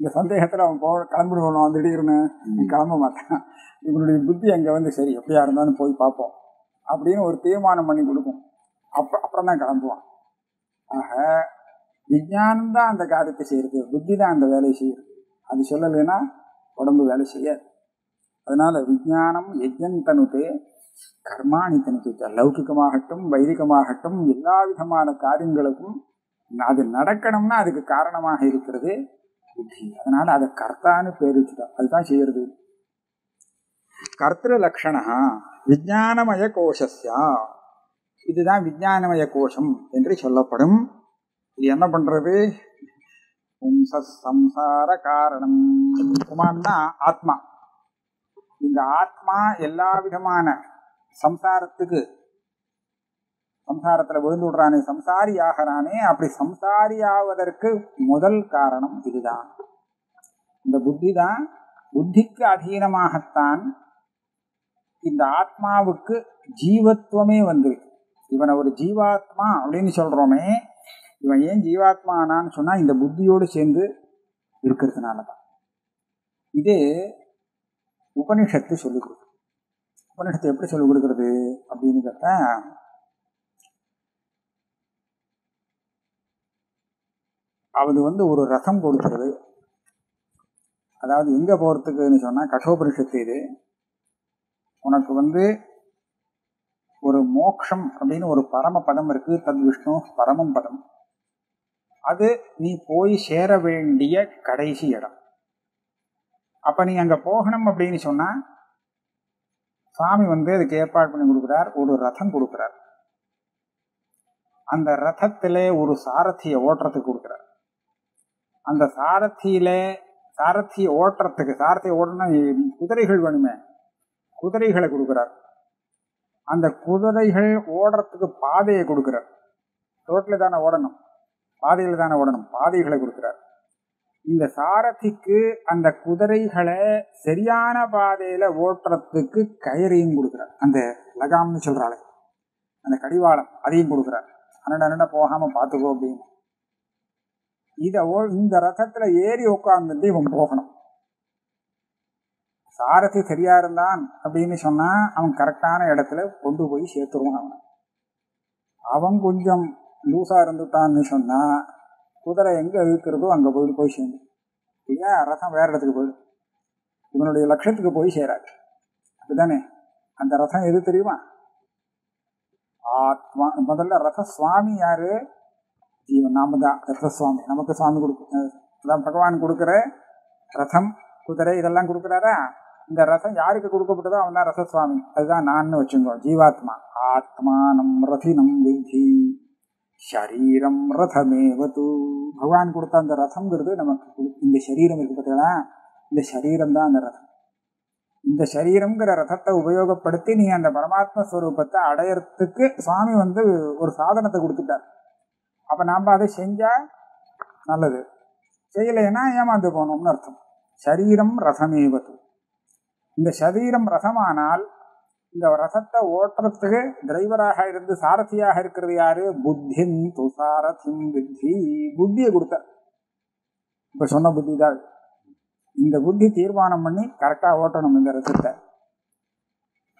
இந்த சந்தேகத்தில் அவன் போக கிளம்பிடுவான் அவன் திடீர்னு? கிளம்ப மாட்டான். இவனுடைய புத்தி அங்கே வந்து சரி எப்படியா இருந்தாலும் போய் பார்ப்போம். அப்படின்னு ஒரு தீர்மானம் பண்ணி கொடுக்கும். அப்புறம் அப்புறம் தான் கிளம்புவான். ஆக விஞ்ஞானம் தான் அந்த காரியத்தை செய்யறது. புத்தி தான் அந்த வேலையை செய்யறது. அது சொல்லலைன்னா உடம்பு வேலை செய்யாது. அதனால விஞ்ஞானம் யஜ்ஞன் தனுதே கர்மாணி தனுத்து லௌகிகமாகட்டும் வைதிகமாகட்டும் எல்லா விதமான காரியங்களுக்கும் அது நடக்கணும்னா அதுக்கு காரணமாக இருக்கிறது புத்தி. அதனால அதை கர்த்தான்னு பேர் வச்சுட்டோம் அதுதான் செய்யறது. கர்த்திரு லக்ஷணா விஜயானமய கோஷஸ்யா. இதுதான் விஜயானமய கோஷம் என்று சொல்லப்படும். இது என்ன பண்றது? சம்சார காரணம். புமான்னா ஆத்மா. இந்த ஆத்மா எல்லா விதமான சம்சாரத்துக்கு சம்சாரத்தில் விழுந்து விடுறானே சம்சாரி ஆகிறானே அப்படி சம்சாரி ஆவதற்கு முதல் காரணம் இதுதான். இந்த புத்தி தான் புத்திக்கு அதீனமாகத்தான் இந்த ஆத்மாவுக்கு ஜீவத்துவமே வந்திருக்கு. இவனை ஒரு ஜீவாத்மா அப்படின்னு சொல்கிறோமே இவன் ஏன் ஜீவாத்மா ஆனான்னு சொன்னால் இந்த புத்தியோடு சேர்ந்து இருக்கிறதுனால தான் இது உபனிஷத்து சொல்லிக் கொடுக்குது. உபனிஷத்தை எப்படி சொல்லிக் கொடுக்குறது அப்படின்னு கேட்டா அது வந்து ஒரு ரசம் கொடுக்கிறது. அதாவது எங்கே போகிறதுக்குன்னு சொன்னால் கட்டோபனிஷத்து இது. உனக்கு வந்து ஒரு மோக்ஷம் அப்படின்னு ஒரு பரம பதம் இருக்கு. தத் விஷ்ணு பரமம் பதம். அது நீ போய் சேர வேண்டிய கடைசி இடம். அப்போ நீ அங்கே போகணும் அப்படின்னு சொன்னால் சாமி வந்து அதுக்கு ஏற்பாடு பண்ணி கொடுக்குறார் ஒரு ரதம் கொடுக்குறார். அந்த ரதத்திலே ஒரு சாரதியை ஓட்டுறதுக்கு கொடுக்குறார். அந்த சாரதியில சாரதியை ஓட்டுறதுக்கு சாரதியை ஓட்டணும் குதிரைகள் வேணுமே குதிரைகளை கொடுக்குறார். அந்த குதிரைகள் ஓடுறதுக்கு பாதையை கொடுக்குறார். ரோட்டில் தானே ஓடணும் பாதையில் தானே ஓடணும் பாதைகளை கொடுக்குறார். இந்த சாரதிக்கு அந்த குதிரைகளை சரியான பாதையில ஓட்டுறதுக்கு கயிறையும் கொடுக்குறார். அந்த லகாம்னு சொல்றாளே. அந்த கடிவாளம் அதையும் கொடுக்குறார். அனட அனட போகாம பார்த்துக்கோ அப்படின்னு. இத ஓ இந்த ரதத்துல ஏறி உட்கார்ந்துட்டு இவன் போகணும். சாரதி சரியா இருந்தான் அப்படின்னு சொன்னா அவன் கரெக்டான இடத்துல கொண்டு போய் சேர்த்துருவான் அவன். அவன் கொஞ்சம் லூசா இருந்துட்டான்னு சொன்னா குதிரை எங்கே இழுக்கிறதோ அங்கே போயிட்டு போய் சேர்ந்து இல்லையா? ரதம் வேறு இடத்துக்கு போயிடும். இவனுடைய லட்சத்துக்கு போய் சேராது அப்படிதானே அந்த ரதம் எது தெரியுமா? ஆத்மா. முதல்ல ரத சுவாமி யாரு? ஜீவன். நாம தான். ரத சுவாமி நமக்கு சுவாமி கொடுக்க அதான் பகவான் கொடுக்குற ரதம் குதிரை இதெல்லாம் கொடுக்குறாரா? இந்த ரசம் யாருக்கு கொடுக்கப்பட்டதோ அவன் தான் ரசசுவாமி அதுதான் நான் வச்சுங்கோ. ஜீவாத்மா. ஆத்மானம் ரதினம் விதி ஷரீரம் ரதமேவது பகவான் கொடுத்த அந்த ரதம்ங்கிறது நமக்கு இந்த சரீரம் இருக்கு பார்த்தீங்களா இந்த சரீரம் தான் அந்த ரதம். இந்த சரீரம்ங்கிற ரதத்தை உபயோகப்படுத்தி நீ அந்த பரமாத்ம ஸ்வரூபத்தை அடையறதுக்கு சுவாமி வந்து ஒரு சாதனத்தை கொடுத்துட்டார். அப்ப நாம அதை செஞ்சா நல்லது. செய்யலைன்னா ஏமாந்து போகணும்னு அர்த்தம். சரீரம் ரசமேவது இந்த சரீரம் ரசமானால் இந்த ரசத்தை ஓட்டுறதுக்கு டிரைவராக இருந்து சாரதியாக இருக்கிறது யாரு? புத்தின் துசாரதிம் புத்தி புத்தியை கொடுத்தார். இப்ப சொன்ன புத்தி தான். இந்த புத்தி தீர்மானம் பண்ணி கரெக்டா ஓட்டணும் இந்த ரசத்தை.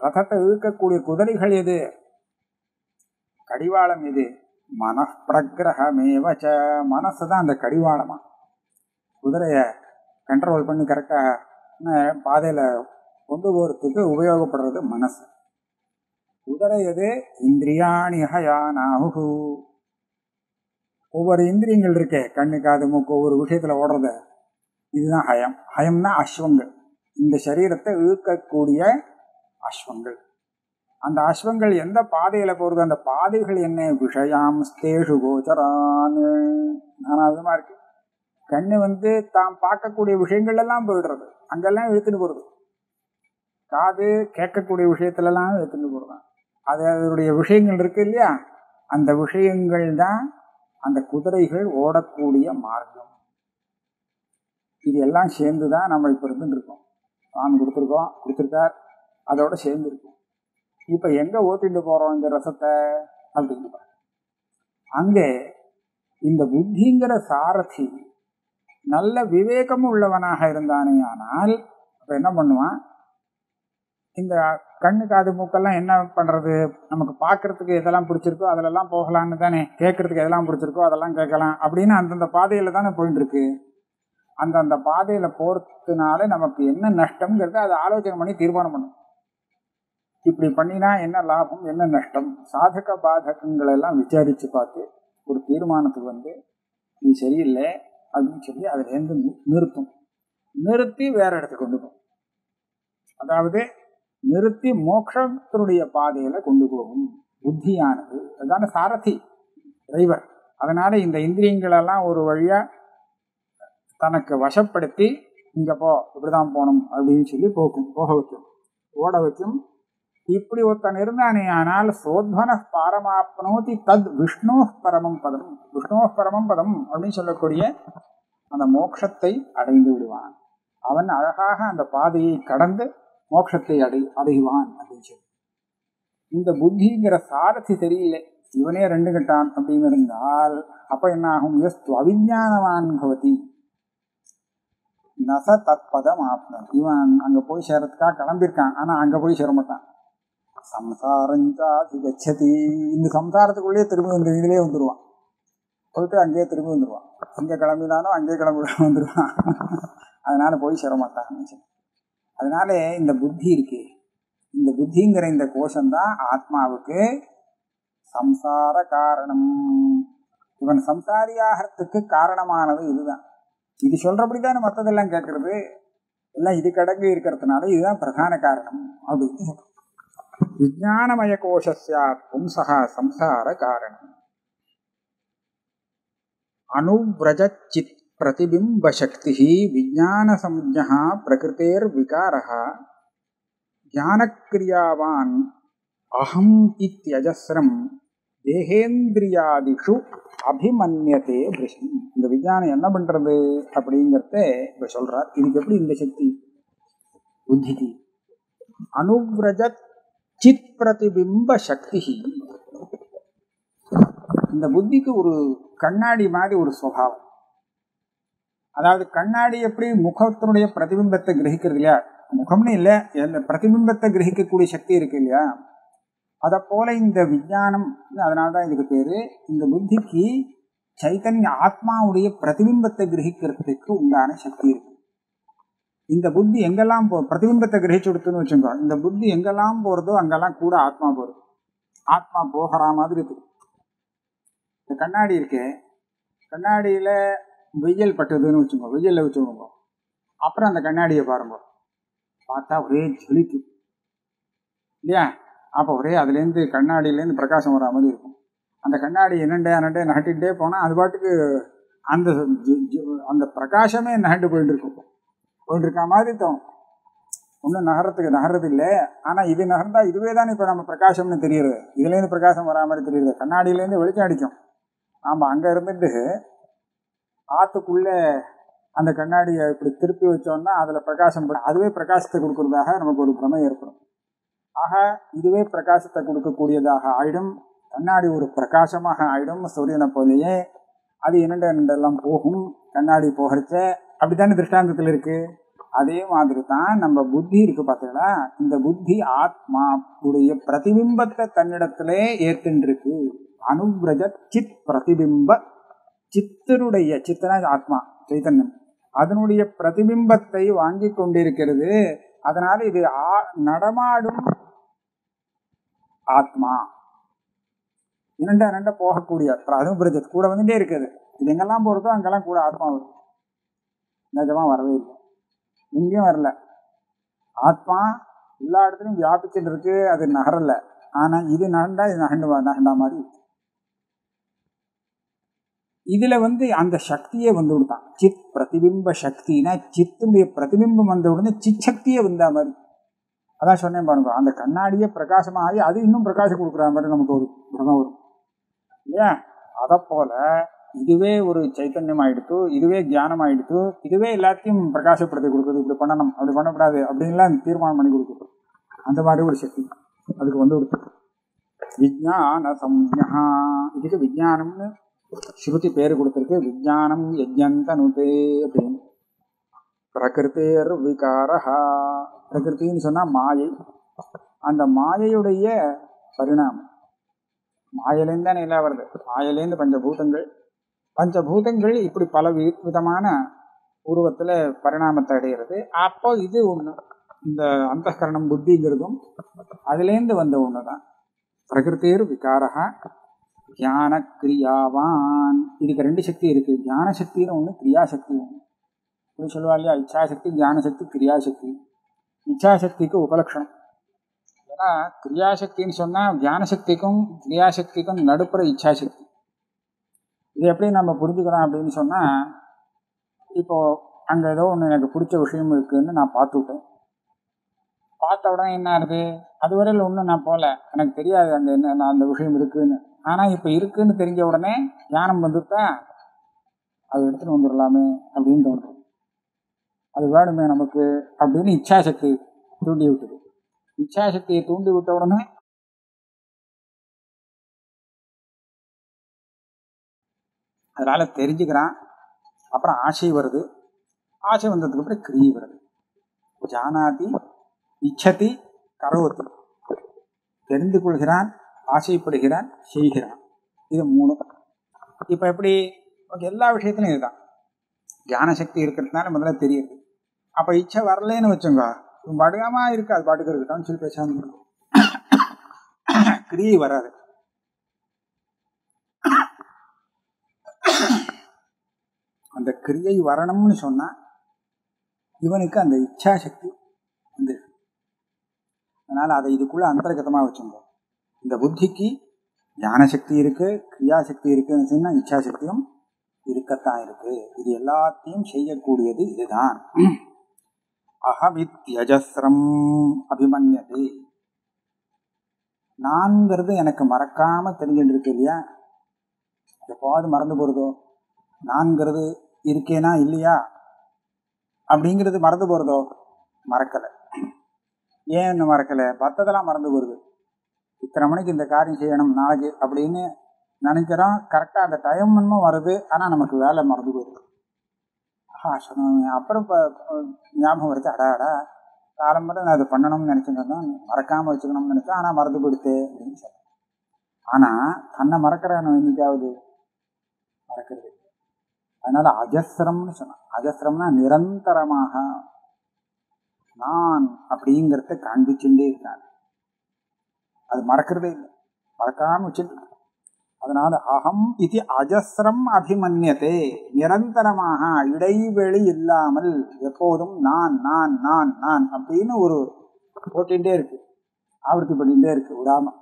ரசத்தை இழுக்கக்கூடிய குதிரைகள் எது? கடிவாளம் எது? மனப்பிரகிரகமேவச்ச மனசு தான் அந்த கடிவாளமா. குதிரையை கண்ட்ரோல் பண்ணி கரெக்டாக பாதையில் கொண்டு போகிறதுக்கு உபயோகப்படுறது மனசு. உதரையது எது? இந்திரியாணி ஹயானாகு ஒவ்வொரு இந்திரியங்கள் இருக்கே. கண்ணு காது மூக்கு ஒவ்வொரு விஷயத்தில் ஓடுறது. இதுதான் ஹயம். ஹயம்னா அஸ்வங்கள். இந்த சரீரத்தை இழுக்கக்கூடிய அஸ்வங்கள். அந்த அஸ்வங்கள் எந்த பாதையில் போகிறது அந்த பாதைகள் என்ன? விஷயாம் ஸ்தேஷு கோச்சரான். நானா விதமா இருக்கு. கண்ணு வந்து தாம் பார்க்கக்கூடிய விஷயங்கள் எல்லாம் போயிடுறது. அங்கெல்லாம் இழுத்துட்டு போறது. காது கேட்கக்கூடிய விஷயத்துலலாம் எடுத்துகிட்டு போடுறான் அது அதனுடைய விஷயங்கள் இருக்கு இல்லையா? அந்த விஷயங்கள் தான் அந்த குதிரைகள் ஓடக்கூடிய மார்க்கம். இது எல்லாம் சேர்ந்து தான் நம்ம இப்போ இருந்துருக்கோம் சாமி கொடுத்துருக்கோம் கொடுத்துருக்கார் அதோட சேர்ந்து இருக்கோம். இப்போ எங்கே ஓட்டிட்டு போகிறோம் இந்த ரசத்தை அப்படின்னு அங்கே இந்த புத்திங்கிற சாரதி நல்ல விவேகம் உள்ளவனாக இருந்தானே ஆனால் அப்போ என்ன பண்ணுவான்? இந்த கண்ணு காது மூக்கெல்லாம் என்ன பண்ணுறது நமக்கு பார்க்கறதுக்கு எதெல்லாம் பிடிச்சிருக்கோ அதிலெல்லாம் போகலான்னு தானே. கேட்கறதுக்கு எதெல்லாம் பிடிச்சிருக்கோ அதெல்லாம் கேட்கலாம். அப்படின்னு அந்தந்த பாதையில் தானே போயிட்டு இருக்கு. அந்தந்த பாதையில் போகிறதுனால நமக்கு என்ன நஷ்டம்ங்கிறத அதை ஆலோசனை பண்ணி தீர்மானம் பண்ணும் இப்படி பண்ணினா என்ன லாபம் என்ன நஷ்டம்? சாதக பாதகங்கள் எல்லாம் விசாரித்து பார்த்து ஒரு தீர்மானத்துக்கு வந்து இது சரியில்லை அப்படின்னு சொல்லி அதுலேருந்து நி- நிறுத்தும். நிறுத்தி வேற இடத்துக்கு கொண்டு போகும் அதாவது நிறுத்தி மோட்சத்தினுடைய பாதையில கொண்டு போகும். புத்தியானது. அதுதான் சாரதி டிரைவர் அதனால இந்த இந்திரியங்களெல்லாம் ஒரு வழியா தனக்கு வசப்படுத்தி இங்க போ இப்படிதான் போகணும் அப்படின்னு சொல்லி போக்கும் போக வைக்கும். ஓட வைக்கும். இப்படி ஒருத்தன் இருந்தானே ஆனால் சோத்வன பாரமாப்னோதி தத் விஷ்ணோ பரமம் பதம். விஷ்ணோ பரமம் பதம் அப்படின்னு சொல்லக்கூடிய அந்த மோட்சத்தை அடைந்து விடுவான். அவன் அழகாக அந்த பாதையை கடந்து மோட்சத்தை அடை அடைவான் அப்படின்னு சொல்லி. இந்த புத்திங்கிற சாரதி சரியில்லை இவனே ரெண்டு கட்டான் அப்படின்னு இருந்தால் அப்ப என்ன ஆகும்? எஸ் அவிஞானவான் பவதி. நச தத்பதம் ஆப்னன் இவன் அங்க போய் சேரத்துக்காக கிளம்பியிருக்கான். ஆனா அங்க போய் சேர மாட்டான். சம்சாரஞ்சாதி கச்சதி. இந்த சம்சாரத்துக்குள்ளேயே திரும்பி வந்து இதுலயே வந்துடுவான் போயிட்டு அங்கேயே திரும்பி வந்துடுவான் இங்க கிளம்பினாலும் அங்கேயே கிளம்பி வந்துடுவான் அதனால போய் சேர மாட்டான் அதனால இந்த புத்தி இருக்கு. இந்த புத்திங்கிற இந்த கோஷம்தான் ஆத்மாவுக்கு சம்சார காரணம். இவன் சம்சாரியாகிறதுக்கு காரணமானது இதுதான். இது சொல்றபடி தானே மற்றதெல்லாம் கேட்கறது? எல்லாம் இது கடங்கு இருக்கிறதுனால இதுதான் பிரதான காரணம் அப்படின்னு சொல்றோம். விஜானமய கோஷஸ்யாத்வம் சகா சம்சார காரணம். அனுவிரஜித் பிரதிபிம்பசக்தி விஜான சம்ஜா பிரகிருத்தேர் விகாரः அகம் இத்தியஜஸ்ரம் தேகேந்திரியாதிஷு அபிமன்யத்தே பிருஷ்ணி இந்த விஞ்ஞானம் என்ன பண்ணுறது அப்படிங்கிறத இப்போ சொல்கிறார் இதுக்கு எப்படி இந்த சக்தி? புத்திக்கு. அனுவிரஜ சித் பிரதிபிம்ப சக்தி இந்த புத்திக்கு ஒரு கண்ணாடி மாதிரி ஒரு சுவாவம் அதாவது கண்ணாடி எப்படி முகத்தினுடைய பிரதிபிம்பத்தை கிரகிக்கிறது இல்லையா? முகம்னு இல்லை இந்த பிரதிபிம்பத்தை கிரகிக்கக்கூடிய சக்தி இருக்கு இல்லையா? அதை போல இந்த விஞ்ஞானம் அதனால தான் இதுக்கு பேரு. இந்த புத்திக்கு சைத்தன்ய ஆத்மாவுடைய பிரதிபிம்பத்தை கிரகிக்கிறதுக்கு உண்டான சக்தி இருக்கு. இந்த புத்தி எங்கெல்லாம் போ பிரதிபிம்பத்தை கிரகிச்சு கொடுத்துன்னு வச்சுக்கோ இந்த புத்தி எங்கெல்லாம் போகிறதோ அங்கெல்லாம் கூட ஆத்மா போகிறது ஆத்மா போகிற மாதிரி இருக்கு. இந்த கண்ணாடி இருக்கு கண்ணாடியில் வெயில் பட்டதுன்னு வச்சுக்கோ வெயிலில் வச்சுக்கோங்க. அப்புறம் அந்த கண்ணாடியை பாருங்க. பார்த்தா ஒரே ஜொலிக்கு. இல்லையா? அப்போ ஒரே அதுலேருந்து கண்ணாடியிலேருந்து பிரகாசம் வர மாதிரி இருக்கும். அந்த கண்ணாடி என்னண்டே என்னண்டே நகட்டிகிட்டே போனால் அது பாட்டுக்கு அந்த அந்த பிரகாசமே நகண்டு போயிட்டு இருக்கும். போயிட்டு இருக்க மாதிரி தோணும். ஒன்றும் நகரத்துக்கு நகர்றது இல்லை ஆனால் இது நகர்ந்தா இதுவே தான் இப்போ நம்ம பிரகாசம்னு தெரியுது இதுலேருந்து பிரகாசம் வரா மாதிரி தெரியுது கண்ணாடியிலேருந்து வெளிச்சம் அடிக்கும். நாம் அங்கே இருந்துட்டு ஆற்றுக்குள்ளே அந்த கண்ணாடியை இப்படி திருப்பி வச்சோம்னா அதில் பிரகாசம் அதுவே பிரகாசத்தை கொடுக்கறதாக நமக்கு ஒரு பிரமை ஏற்படும். ஆக இதுவே பிரகாசத்தை கொடுக்கக்கூடியதாக ஆயிடும். கண்ணாடி ஒரு பிரகாசமாக ஆயிடும். சூரியனை போலேயே அது என்னென்ன இரண்டெல்லாம் போகும் கண்ணாடி போகிறச்ச அப்படித்தானே திருஷ்டாந்தத்தில் இருக்கு? அதே மாதிரி தான் நம்ம புத்தி இருக்கு பார்த்தீங்களா? இந்த புத்தி ஆத்மா உடைய பிரதிபிம்பத்தை தன்னிடத்திலே ஏத்துண்டிருக்கு அனுபிரஜ சித் பிரதிபிம்ப சித்தருடைய சித்தனா ஆத்மா சைத்தன்யம் அதனுடைய பிரதிபிம்பத்தை வாங்கி கொண்டிருக்கிறது. அதனால இது ஆ- நடமாடும் ஆத்மா. இரண்டா இரண்டா போகக்கூடிய அனுபிரஜத் கூட வந்துட்டே இருக்குது. இது எங்கெல்லாம் போறதோ அங்கெல்லாம் கூட ஆத்மா வரும். நிஜமா வரவே இல்லை. எங்கேயும் வரல. ஆத்மா எல்லா இடத்துலையும் வியாபிச்சுட்டு இருக்கு. அது நகரல. ஆனால் இது நகண்டா இது நகண்டு நகண்டா மாதிரி இருக்கு. இதுல வந்து அந்த சக்தியே வந்து விடுதான் சித் பிரதிபிம்ப சக்தினா சித்துடைய பிரதிபிம்பம் வந்த உடனே சித் சக்தியே வந்தா மாதிரி. அதான் சொன்னேன் பாருங்க அந்த கண்ணாடியே பிரகாசமாகி அது இன்னும் பிரகாசம் கொடுக்குற மாதிரி நமக்கு ஒரு பிரம வரும். இல்லையா? அதை போல இதுவே ஒரு சைத்தன்யம் ஆயிடுத்து இதுவே தியானம் ஆயிடுத்து இதுவே எல்லாத்தையும் பிரகாசப்படுத்தி கொடுக்குது இப்படி பண்ணணும் அப்படி பண்ணக்கூடாது அப்படின்லாம் தீர்மானம் பண்ணி கொடுக்குது. அந்த மாதிரி ஒரு சக்தி அதுக்கு வந்து கொடுத்து விஜான சம்யா இதுக்கு விஜயானம்னு ஸ்ருதி பேர் கொடுத்துருக்கு. விஜானம் யஜ்யந்தனுதே அப்படின்னு. பிரகிருத்தேர் விகாரஹா பிரகிருத்தின்னு சொன்னால் மாயை. அந்த மாயையுடைய பரிணாமம். மாயிலேருந்து தானே எல்லாம் வருது. மாயிலேருந்து பஞ்சபூதங்கள். பஞ்சபூதங்கள் இப்படி பல விதமான உருவத்தில் பரிணாமத்தை அடைகிறது. அப்போ இது ஒன்று இந்த அந்தகரணம் புத்திங்கிறதும் அதுலேருந்து வந்த ஒண்ணுதான். பிரகிருத்தேர் விகாரஹா ஞான கிரியாவான் இதுக்கு ரெண்டு சக்தி இருக்கு. ஞான சக்தின்னு ஒன்று கிரியாசக்தி ஒன்று இப்படி சொல்லுவா இல்லையா? இச்சாசக்தி ஞானசக்தி கிரியாசக்தி. இச்சாசக்திக்கு உபலட்சணம் ஏன்னா கிரியாசக்தின்னு சொன்னால் தியானசக்திக்கும் கிரியாசக்திக்கும் நடுப்புற இச்சாசக்தி. இது எப்படி நம்ம புரிஞ்சுக்கலாம் அப்படின்னு சொன்னால் இப்போ அங்கே ஏதோ ஒன்று எனக்கு பிடிச்ச விஷயம் இருக்குதுன்னு நான் பார்த்துட்டேன் பார்த்த உடனே என்ன ஆகுது? அதுவரையில் ஒன்றும் நான் போகல. எனக்கு தெரியாது அங்கே என்ன நான் அந்த விஷயம் இருக்குதுன்னு ஆனால் இப்போ இருக்குன்னு தெரிஞ்ச உடனே ஞானம் வந்துட்டா அது எடுத்துட்டு வந்துடலாமே அப்படின்னு தோன்றும். அது வேணுமே நமக்கு அப்படின்னு இச்சாசக்தி தூண்டி விட்டது. இச்சாசக்தியை தூண்டி விட்ட உடனே அதனால தெரிஞ்சுக்கிறான். அப்புறம் ஆசை வருது. ஆசை வந்ததுக்கு அப்புறம் கிரியை வருது. ஜானாதி இச்சதி கரோதி தெரிந்து கொள்கிறான். ஆசைப்படுகிறான் செய்கிறான். இது மூணு இப்போ எப்படி? எல்லா விஷயத்துலையும் இதுதான். ஞான சக்தி இருக்கிறதுனால முதல்ல தெரியுது. அப்போ இச்சை வரலன்னு வச்சுங்க இவன் இருக்காது இருக்கு அது பாட்டுக்கு இருக்கட்டும் சொல்லி பேசாம இருக்கும் கிரியை வராது. அந்த கிரியை வரணும்னு சொன்னா இவனுக்கு அந்த இச்சா சக்தி வந்து அதனால அதை இதுக்குள்ள அந்தர்கதமா வச்சுருந்தோம் இந்த புத்திக்கு ஞான சக்தி இருக்கு கிரியா சக்தி இருக்குன்னு சொன்னா இச்சா சக்தியும் இருக்கத்தான் இருக்கு. இது எல்லாத்தையும் செய்யக்கூடியது இதுதான். அகவித்யஜஸ்ரம் அபிமன்யது. நான்கிறது எனக்கு மறக்காம தெரிஞ்சுட்டு இருக்கு இல்லையா? எப்போவாது மறந்து போகிறதோ நான்கிறது இருக்கேனா இல்லையா? அப்படிங்கிறது மறந்து போறதோ? மறக்கலை. ஏன் இன்னும் மறக்கலை? மற்றதெல்லாம் மறந்து போகிறது இத்தனை மணிக்கு இந்த காரியம் செய்யணும் நாளைக்கு அப்படின்னு நினைக்கிறோம். கரெக்டாக அந்த டைம் இன்னும் வருது. ஆனால் நமக்கு வேலை மறந்து போகுது ஆஹா சொன்ன அப்புறம் இப்போ ஞாபகம் வருது. அடா அடா. காலம்பரம் நான் அதை பண்ணணும்னு நினச்சிருந்தேன் மறக்காமல் வச்சுக்கணும்னு நினச்சேன். ஆனால் மறந்து போயிடுத்து அப்படின்னு சொல்றேன் ஆனால் தன்னை மறக்கிறான் என்னைக்காவது மறக்கிறது. அதனால் அஜஸ்ரம்னு சொன்னான். அஜஸ்ரம்னா நிரந்தரமாக நான் அப்படிங்கிறத காண்பிச்சுட்டே இருக்காங்க. அது மறக்கிறதே இல்லை. மறக்காம வச்சுட்டு அதனால அகம் இது அஜஸ்ரம் அபிமன்யத்தே நிரந்தரமாக இடைவெளி இல்லாமல் எப்போதும் நான் நான் நான் நான் அப்படின்னு ஒரு போட்டுட்டே இருக்கு. ஆவர்த்தி பண்ணிட்டே இருக்கு விடாம.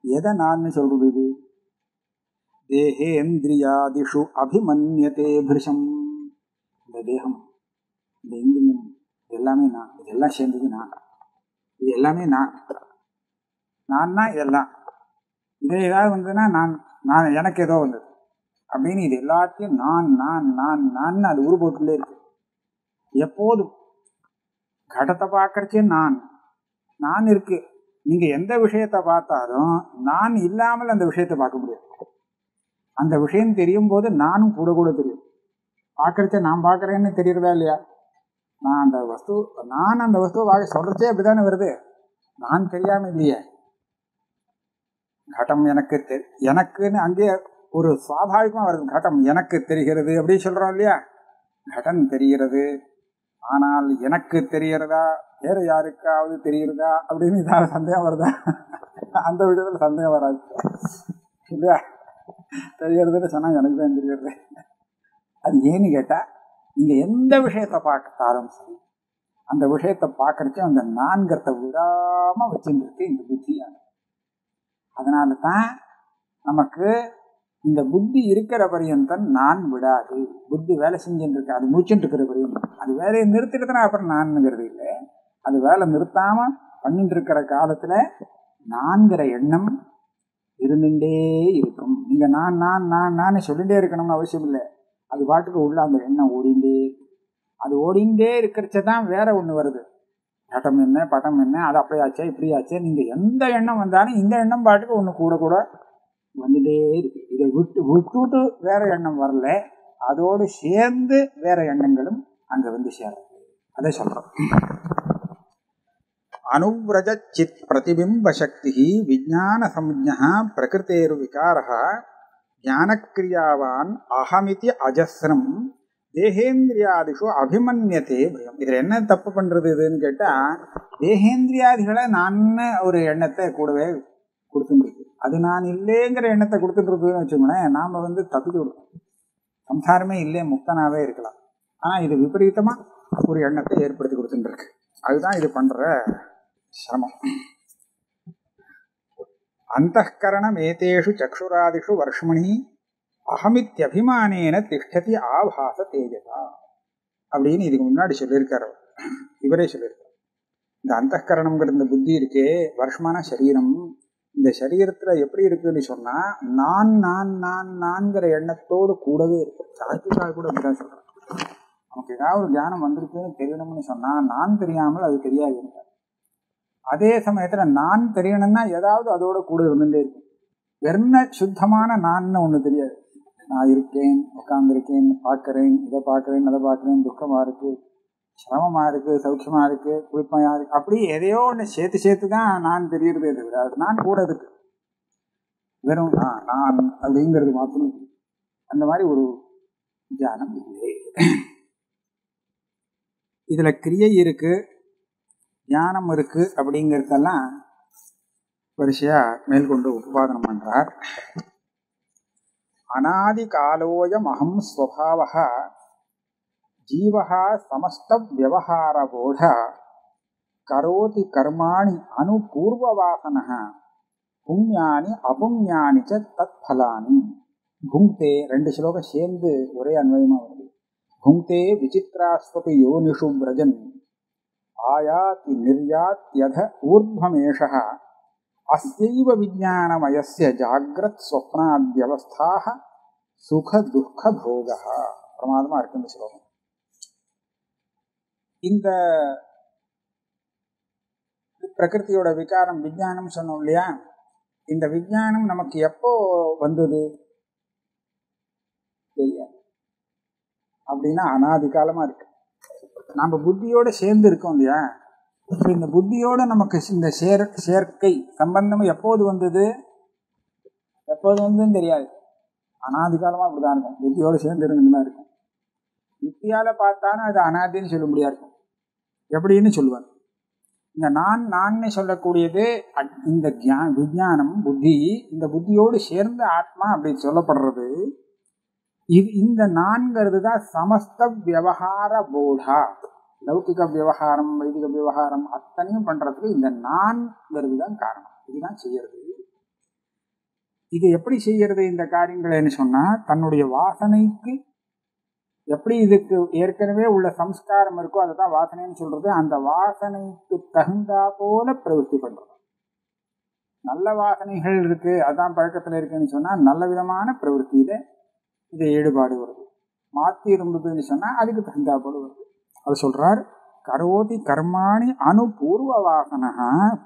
எதை நான் சொல்றது இது? தேகேந்திரியாதிஷு அபிமன்யத்தே பிருஷம். இந்த தேகம் இந்த இந்திரியம் இது எல்லாமே நான். இதெல்லாம் சேர்ந்தது நான். இது எல்லாமே நான். நான்னா இதெல்லாம். இதே ஏதாவது வந்ததுன்னா நான் நான் எனக்கு ஏதோ வந்தது. அப்படின்னு இது எல்லாத்தையும் நான் நான் நான் நான் அது உருபோட்டுலே இருக்கு. எப்போதும். கடத்தை பார்க்கறச்சே நான். நான் இருக்கு. நீங்க எந்த விஷயத்தை பார்த்தாலும் நான் இல்லாமல் அந்த விஷயத்தை பார்க்க முடியாது. அந்த விஷயம் தெரியும் போது நானும் கூட கூட தெரியும். பார்க்கறச்ச நான் பார்க்குறேன்னு தெரியறதா இல்லையா? நான் அந்த வஸ்து நான் அந்த வஸ்துவை சொல்றதே அப்படிதானே வருது. நான் தெரியாம இல்லையே. கட்டம் எனக்கு தெ- எனக்குன்னு அங்கேயே ஒரு சுவாபாவிகமாக வருது. கட்டம் எனக்கு தெரிகிறது அப்படின்னு சொல்கிறோம் இல்லையா? கடன் தெரிகிறது. ஆனால் எனக்கு தெரிகிறதா? வேற யாருக்காவது தெரிகிறதா? அப்படின்னு ஏதாவது சந்தேகம் வருதா? அந்த விடத்தில் சந்தேகம் வராது. இல்லையா? தெரியறதுன்னு சொன்னால் எனக்கு தான் தெரியுறது அது ஏன்னு கேட்டால் நீங்கள் எந்த விஷயத்தை பார்த்தாலும் சரி அந்த விஷயத்தை பார்க்கறச்ச அந்த நான்கிறத விடாமல் வச்சுருக்கு இந்த புத்தியானது. அதனால தான் நமக்கு இந்த புத்தி இருக்கிற பரியந்தன் நான் விடாது. புத்தி வேலை செஞ்சுட்டு இருக்கு அது முடிச்சுட்டு இருக்கிற பரியம் அது வேலையை நிறுத்திட்டுனா அப்புறம் நான்ங்கிறது இல்லை. அது வேலை நிறுத்தாம பண்ணிட்டு இருக்கிற காலத்துல நான்கிற எண்ணம் இருந்துட்டே இருக்கும். நீங்க நான் நான் நான் நான் சொல்லிட்டே இருக்கணும்னு அவசியம் இல்லை. அது பாட்டுக்கு உள்ள அந்த எண்ணம் ஓடிண்டே அது ஓடிண்டே இருக்கிறச்ச தான் வேற ஒன்று வருது. பட்டம் என்ன பட்டம் என்ன அது அப்படியே ஆச்சே நீங்கள் எந்த எண்ணம் வந்தாலும் இந்த எண்ணம் பாட்டுக்கு ஒன்று கூட கூட வந்துட்டே இருக்கு. இதை விட்டு விட்டுட்டு வேற எண்ணம் வரல அதோடு சேர்ந்து வேற எண்ணங்களும் அங்கே வந்து சேரும் அதை சொல்கிறோம் அனுவிரஜ சித் பிரதிபிம்ப சக்தி விஜான சம்ஜா பிரகிருத்தேரு விகாரா ஞானக்கிரியாவான் அகமிதி அஜஸ்ரம் தேகேந்திரியாதிஷு அபிமன்யத்தே பயம். இதில் என்ன தப்பு பண்ணுறது இதுன்னு கேட்டால் தேகேந்திரியாதிகளை நான் ஒரு எண்ணத்தை கூடவே கொடுத்துருக்கு அது நான் இல்லைங்கிற எண்ணத்தை கொடுத்துட்டுருக்குன்னு வச்சுக்கோங்களேன் நாம் வந்து தப்பிச்சு விடுவோம் சம்சாரமே இல்லை முக்தனாகவே இருக்கலாம். ஆனால் இது விபரீதமாக ஒரு எண்ணத்தை ஏற்படுத்தி கொடுத்துட்டுருக்கு. அதுதான் இது பண்ணுற சிரமம். அந்த கரணம் ஏதேஷு சக்ஷுராதிஷு வர்ஷ்மணி அகமித்யபிமானேன திஷ்டதி ஆபாச தேஜதா அப்படின்னு இதுக்கு முன்னாடி சொல்லியிருக்காரு அவர். இவரே சொல்லியிருக்காரு. இந்த அந்தகரணம்ங்கிற இந்த புத்தி இருக்கே வருஷமான சரீரம். இந்த சரீரத்துல எப்படி இருக்குன்னு சொன்னா நான் நான் நான் நான்கிற எண்ணத்தோடு கூடவே இருக்கு. சாத்திக்காக கூட அப்படிதான் சொல்கிறேன் நமக்கு ஏதாவது ஒரு ஞானம் வந்திருக்குன்னு தெரியணும்னு சொன்னா நான் தெரியாமல் அது தெரியாது அதே சமயத்துல நான் தெரியணும்னா ஏதாவது அதோட கூட இருந்துட்டே இருக்கும். வெறும் சுத்தமான நான்னு ஒண்ணு தெரியாது. நான் இருக்கேன் உட்காந்துருக்கேன் பார்க்கறேன் இதை பார்க்கறேன் அதை பார்க்கறேன் துக்கமா இருக்கு சிரமமா இருக்கு சௌக்கியமா இருக்கு குளிப்பையா இருக்குது அப்படி எதையோ ஒன்று சேர்த்து சேர்த்து தான் நான் தெரியறதே தவிர அது நான் கூட இருக்கு. வெறும் நான் நான் அப்படிங்கிறது மாத்திரம் அந்த மாதிரி ஒரு தியானம் இல்லை. இதுல கிரியை இருக்கு தியானம் இருக்கு அப்படிங்கிறதெல்லாம் வரிசையா மேற்கொண்டு உபபாதனம் අනාදි කාලෝය මහම් ස්වභාවහ ජීවහ සමස්ත ව්‍යවහාර වෝධ කරෝති කර්මාණි අනුපූර්ව වාසනහ පුඤ්ඤානි අපුඤ්ඤානි ච තත්ඵලානි. භුංතේ രണ്ട് ശ്ലോക ഷേന്ദ് ഒരേ അന്വയമാവുന്നത് ഭുങ്ക്തേ വിചിത്രാസ്വപി യോനിഷു വ്രജൻ ആയാതി നിർയാത്യധ ഊർധ്വമേഷ அசைவ விஜானமயசிய ஜாகிரத் ஸ்வப்னாத்தியவஸ்தாக சுக துக்க போக பிரமாதமா இருக்கு இந்த ஸ்லோகம். இந்த பிரகிருத்தியோட விகாரம் விஜயானம் சொன்னோம் இல்லையா? இந்த விஜயானம் நமக்கு எப்போ வந்தது? தெரியாது. அப்படின்னா அனாதி காலமா இருக்கு. நம்ம புத்தியோட சேர்ந்து இருக்கோம் இல்லையா? இப்போ இந்த புத்தியோட நமக்கு இந்த சேர் சேர்க்கை சம்பந்தம் எப்போது வந்தது? எப்போது வந்ததுன்னு தெரியாது. அனாதிகாலமாக அப்படி தான் இருக்கும். புத்தியோடு சேர்ந்து இருந்துன்னு தான் இருக்கும். யுக்தியால் பார்த்தாலும் அது அனாதின்னு சொல்ல முடியாது. இருக்கும் எப்படின்னு சொல்லுவார் இந்த நான் நான்னு சொல்லக்கூடியது இந்த கியா- விஞ்ஞானம் புத்தி இந்த புத்தியோடு சேர்ந்த ஆத்மா அப்படி சொல்லப்படுறது. இது இந்த நான்கிறது தான் சமஸ்த விவகார போடா லௌகிக விவகாரம் வைதிக விவகாரம் அத்தனையும் பண்றதுக்கு இந்த நான்கிறது தான் காரணம். இதுதான் செய்யறது. இது எப்படி செய்யறது இந்த காரியங்கள்னு சொன்னா தன்னுடைய வாசனைக்கு எப்படி இதுக்கு ஏற்கனவே உள்ள சம்ஸ்காரம் இருக்கோ அதை தான் வாசனைன்னு சொல்றது. அந்த வாசனைக்கு தகுந்தா போல பிரவൃத்தி பண்றது. நல்ல வாசனைகள் இருக்கு அதான் பழக்கத்தில் இருக்குன்னு சொன்னா நல்ல விதமான பிரவೃத்தியில இதை ஈடுபாடு வருது. மாத்தி இருந்ததுன்னு சொன்னா அதுக்கு தகுந்தா போல வருது. அது சொல்றார் கரோதி கர்மாணி அனுபூர்வ வாசனக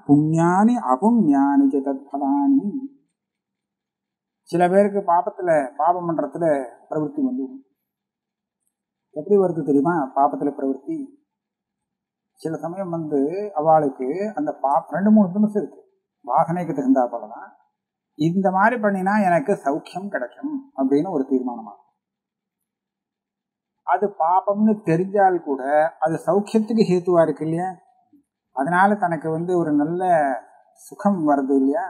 புண்ணியானி அபுண்ணியானி ச தத்பலானி சில பேருக்கு பாப்பத்தில் பாபம் பண்றதுல பிரவೃத்தி வந்து எப்படி வருது தெரியுமா? பாப்பத்தில் பிரவருத்தி. சில சமயம் வந்து அவளுக்கு அந்த பா ரெண்டு மூணு தினசு இருக்கு. வாசனைக்கு தகுந்தா போலதான். இந்த மாதிரி பண்ணினா எனக்கு சௌக்கியம் கிடைக்கும் அப்படின்னு ஒரு தீர்மானமாகும். அது பாபம்னு தெரிஞ்சால் கூட அது சௌக்கியத்துக்கு ஹேத்துவா இருக்கு இல்லையா? அதனால தனக்கு வந்து ஒரு நல்ல சுகம் வருது இல்லையா?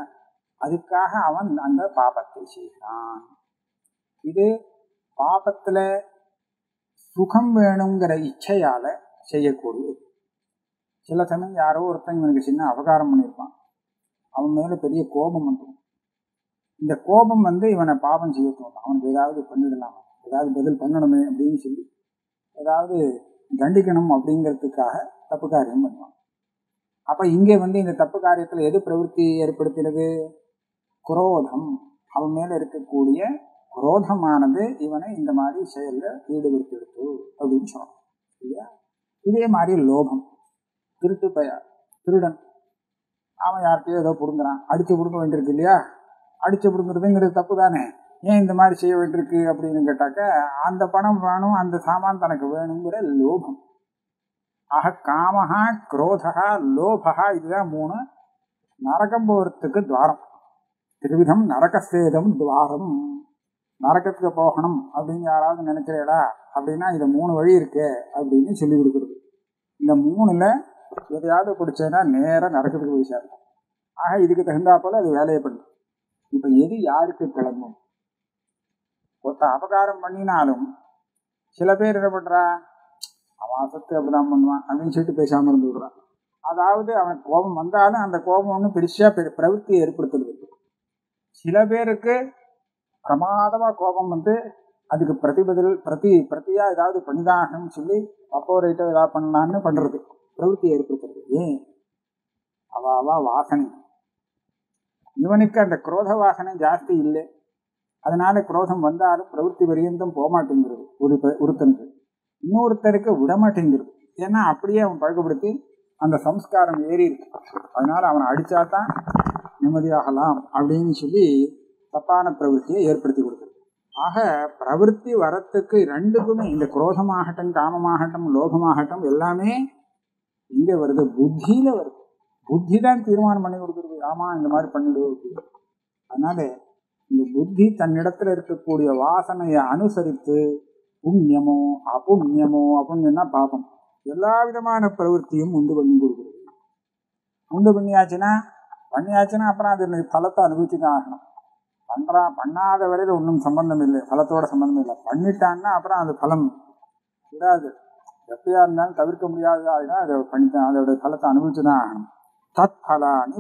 அதுக்காக அவன் அந்த பாபத்தை செய்கிறான். இது பாபத்துல சுகம் வேணுங்கிற இச்சையால செய்யக்கூடியது. சில சமயம் யாரோ ஒருத்தன் இவனுக்கு சின்ன அபகாரம் பண்ணியிருப்பான். அவன் மேல பெரிய கோபம் வந்துடும். இந்த கோபம் வந்து இவனை பாபம் செய்ய தோணும். அவனுக்கு ஏதாவது பண்ணிடலாம்? ஏதாவது பதில் பண்ணணுமே அப்படின்னு சொல்லி ஏதாவது தண்டிக்கணும் அப்படிங்கிறதுக்காக தப்பு காரியம் பண்ணுவான் அப்போ இங்கே வந்து இந்த தப்பு காரியத்தில் எது பிரவருத்தி ஏற்படுத்தினது? குரோதம். அவன் மேலே இருக்கக்கூடிய குரோதமானது இவனை இந்த மாதிரி செயலில் ஈடுபடுத்திடுத்து அப்படின்னு சொன்னோம் இல்லையா? இதே மாதிரி லோபம். திருட்டு பய திருடன். அவன் யார்கிட்டயோ ஏதோ பிடுங்குறான். அடித்து பிடுங்க வேண்டியிருக்கு இல்லையா? அடித்து பிடுங்குறதுங்கிறது தப்பு தானே. ஏன் இந்த மாதிரி செய்ய வேண்டியிருக்கு அப்படின்னு கேட்டாக்க அந்த பணம் வேணும் அந்த சாமான் தனக்கு வேணுங்கிற லோபம். ஆக காமஹா குரோதா லோபகா இதுதான் மூணு. நரகம் போகிறதுக்கு துவாரம். திருவிதம் நரகசேதம் துவாரம். நரகத்துக்கு போகணும் அப்படின்னு யாராவது நினைக்கிறேடா அப்படின்னா இது மூணு வழி இருக்கு அப்படின்னு சொல்லி கொடுக்குறது. இந்த மூணுல எதையாவது பிடிச்சேன்னா நேராக நரகத்துக்கு போய் சேரலாம் ஆக இதுக்கு தகுந்தா போல அது வேலையை பண்ணும். இப்போ எது யாருக்கு கிளம்பும்? ஒருத்தன் அபகாரம் பண்ணினாலும் சில பேர் என்ன பண்ணுறா அவன் அசத்து அப்படிதான் பண்ணுவான் அப்படின்னு சொல்லிட்டு பேசாமல் இருந்து விடுறான். அதாவது அவன் கோபம் வந்தாலும் அந்த கோபம் ஒன்றும் பெருசாக பெரு பிரவೃத்தியை ஏற்படுத்துறது சில பேருக்கு பிரமாதமாக கோபம் வந்து அதுக்கு பிரதிபதில் பிரதி பிரதியாக ஏதாவது பண்ணிதாகணும்னு சொல்லி அப்போ ரைட்டோ ஏதாவது பண்ணலான்னு பண்ணுறது பிரவೃத்தி ஏற்படுத்துறது. ஏன்? அவ அவ வாசனை. இவனுக்கு அந்த குரோத வாசனை ஜாஸ்தி இல்லை. அதனால குரோதம் வந்தாலும் பிரவருத்தி பரியந்தம் போக மாட்டேங்கிறது ஒரு ஒருத்தனுக்கு. இன்னொருத்தருக்கு விடமாட்டேங்கிறது. ஏன்னா அப்படியே அவன் பழக்கப்படுத்தி அந்த சம்ஸ்காரம் ஏறி இருக்கு அதனால அவனை அடிச்சாதான் நிம்மதியாகலாம் அப்படின்னு சொல்லி தப்பான பிரவருத்தியை ஏற்படுத்தி கொடுக்குறது ஆக பிரவருத்தி வரத்துக்கு ரெண்டுக்குமே இந்த குரோதமாகட்டும் காமமாகட்டும் லோகமாகட்டும் எல்லாமே இங்கே வருது. புத்தியில் வருது. புத்தி தான் தீர்மானம் பண்ணி கொடுக்குறது. ஆமாம் இந்த மாதிரி பண்ணிவிடுவோம் அப்படின்னு. அதனால இந்த புத்தி தன்னிடத்துல இருக்கக்கூடிய வாசனையை அனுசரித்து புண்ணியமோ அபுண்ணியமோ அப்புண்ணியம்னா பாபம். எல்லா விதமான பிரவருத்தியும் உண்டு பண்ணி கொடுக்குறது. உண்டு பண்ணியாச்சுன்னா பண்ணியாச்சுன்னா அப்புறம் அது பலத்தை அனுபவிச்சுதான் ஆகணும். பண்றா பண்ணாத வரையில ஒன்றும் சம்பந்தம் இல்லை. பலத்தோட சம்பந்தம் இல்லை. பண்ணிட்டான்னா அப்புறம் அது பலம் விடாது. எப்படியா இருந்தாலும் தவிர்க்க முடியாத அதை பண்ணித்தான் அதோட பலத்தை அனுபவிச்சு தான் ஆகணும். தத் பலானி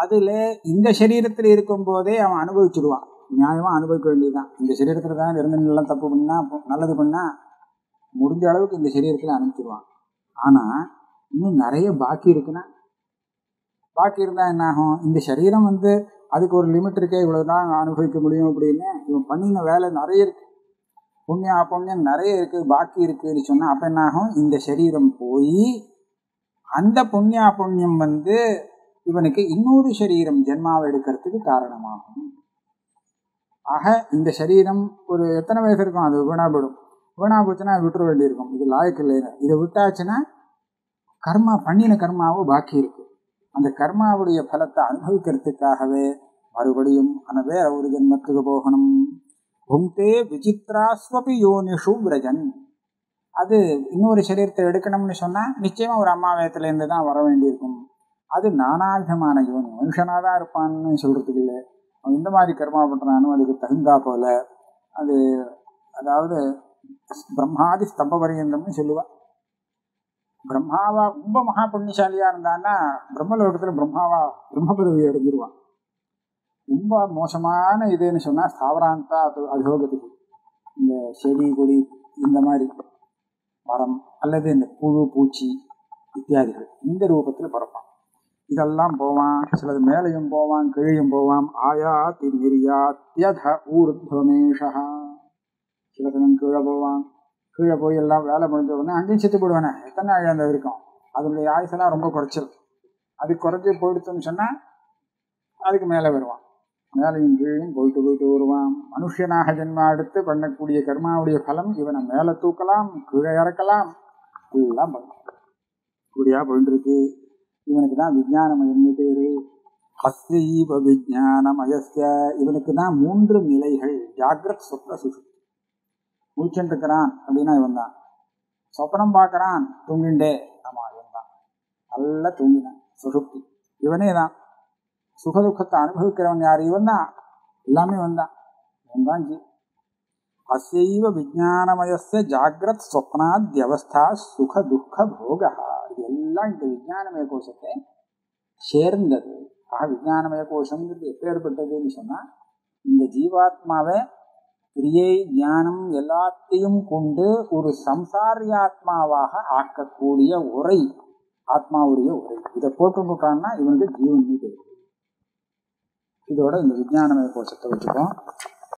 அதுல இந்த சரீரத்தில் இருக்கும் போதே அவன் அனுபவிச்சுடுவான். நியாயமா அனுபவிக்க வேண்டியதுதான். இந்த சரீரத்துல தான் இருந்து நல்லா தப்பு பண்ணா அப்போ நல்லது பண்ணா முடிஞ்ச அளவுக்கு இந்த சரீரத்தில் அனுப்பிச்சிடுவான் ஆனா இன்னும் நிறைய பாக்கி இருக்குன்னா பாக்கி இருந்தா என்ன ஆகும் இந்த சரீரம் வந்து அதுக்கு ஒரு லிமிட் இருக்கே இவ்வளவுதான் அனுபவிக்க முடியும் அப்படின்னு இவன் பண்ணின வேலை நிறைய இருக்கு. புண்ணியம் அப்புண்ணியம் நிறைய இருக்கு பாக்கி இருக்குன்னு சொன்னா அப்ப என்ன ஆகும் இந்த சரீரம் போய் அந்த புண்ணிய புண்ணியம் வந்து இவனுக்கு இன்னொரு சரீரம் ஜென்மாவை எடுக்கிறதுக்கு காரணமாகும். ஆக இந்த சரீரம் ஒரு எத்தனை வயசு இருக்கும்? அது வீணா போயிடும். வீணா போச்சுன்னா விட்டுற வேண்டியிருக்கும். இது லாய்க்கு இல்லைன்னு இதை விட்டாச்சுன்னா கர்மா பண்ணின கர்மாவும் பாக்கி இருக்கு. அந்த கர்மாவுடைய பலத்தை அனுபவிக்கிறதுக்காகவே மறுபடியும் அனவே வேற ஒரு ஜென்மத்துக்கு போகணும். புங்கே விசித்ராஸ்வபி யோனிஷு விரஜன். அது இன்னொரு சரீரத்தை எடுக்கணும்னு சொன்னால் நிச்சயமாக ஒரு அம்மாவயத்துலேருந்து தான் வர வேண்டியிருக்கும். அது நானாவிதமான இவன். மனுஷனாக தான் இருப்பான்னு சொல்கிறதுக்கு இல்லை. அவன் இந்த மாதிரி கர்மா பண்ணுறானும் அதுக்கு தகுந்தா போல. அது அதாவது பிரம்மாதி ஸ்தம்ப பரியந்தம்னு சொல்லுவாள் பிரம்மாவா ரொம்ப மகா புண்ணியசாலியாக இருந்தான்னா பிரம்மலோகத்தில் பிரம்மாவா பிரம்ம பதவி அடைஞ்சிருவான் ரொம்ப மோசமான இதுன்னு சொன்னால் ஸ்தாவராந்தா அது அதோகதி இந்த செடி கொடி இந்த மாதிரி மரம் அல்லது இந்த புழு பூச்சி இத்தியாதிகள். இந்த ரூபத்தில் பிறப்பான். இதெல்லாம் போவான் சிலது மேலையும் போவான் கீழையும் போவான். ஆயா திரியாத்யத ஊர்துவமேஷா. சில சமயம் கீழே போவான். கீழே போய் எல்லாம் வேலை முடிஞ்ச உடனே அங்கேயும் செத்து போடுவானே எத்தனை நாள் அந்த இருக்கும்? அதனுடைய ஆயுசெல்லாம் ரொம்ப குறைச்சல் அது குறைஞ்சி போயிடுச்சுன்னு சொன்னால் அதுக்கு மேலே வருவான். மேலையும் கீழும் போயிட்டு போயிட்டு வருவான். மனுஷனாக ஜென்மா எடுத்து பண்ணக்கூடிய கர்மாவுடைய பலம் இவனை மேலே தூக்கலாம் கீழே இறக்கலாம். எல்லாம் பண்ணலாம் இப்படியா போயிட்டு இருக்கு இவனுக்கு தான் விஜயானமயம்னு பேரு அஸ்தீப விஜயானமயஸ்ய இவனுக்கு தான் மூன்று நிலைகள். ஜாகிரத் சொப்ன சுஷுப்தி முழிச்சுட்டு இருக்கிறான் அப்படின்னா இவன் தான் சொப்பனம் பார்க்கறான் தூங்கிண்டே. ஆமா இவன் தான் நல்லா தூங்கினான் சுஷுப்தி. இவனே தான் சுகதுக்கத்தை அனுபவிக்கிறவன் யார்? இவன் தான் எல்லாமே வந்தான் இவன் தான் ஜி அசைவ விஜயானமயச ஜாகிரத் ஸ்வப்னாத்யவஸ்தா சுக துக்க போகா இது எல்லாம் இந்த விஜயானமய கோஷத்தை சேர்ந்தது. ஆக விஜயானமய கோஷம்ங்கிறது எப்பேற்பட்டதுன்னு சொன்னால் இந்த ஜீவாத்மாவை கிரியை ஞானம் எல்லாத்தையும் கொண்டு ஒரு சம்சாரியாத்மாவாக ஆக்கக்கூடிய உரை ஆத்மாவுடைய உரை. இதை போட்டுட்டான்னா இவனுக்கு ஜீவன் மீது இதோட இந்த விஜயானமய கோஷத்தை வச்சுக்கோம்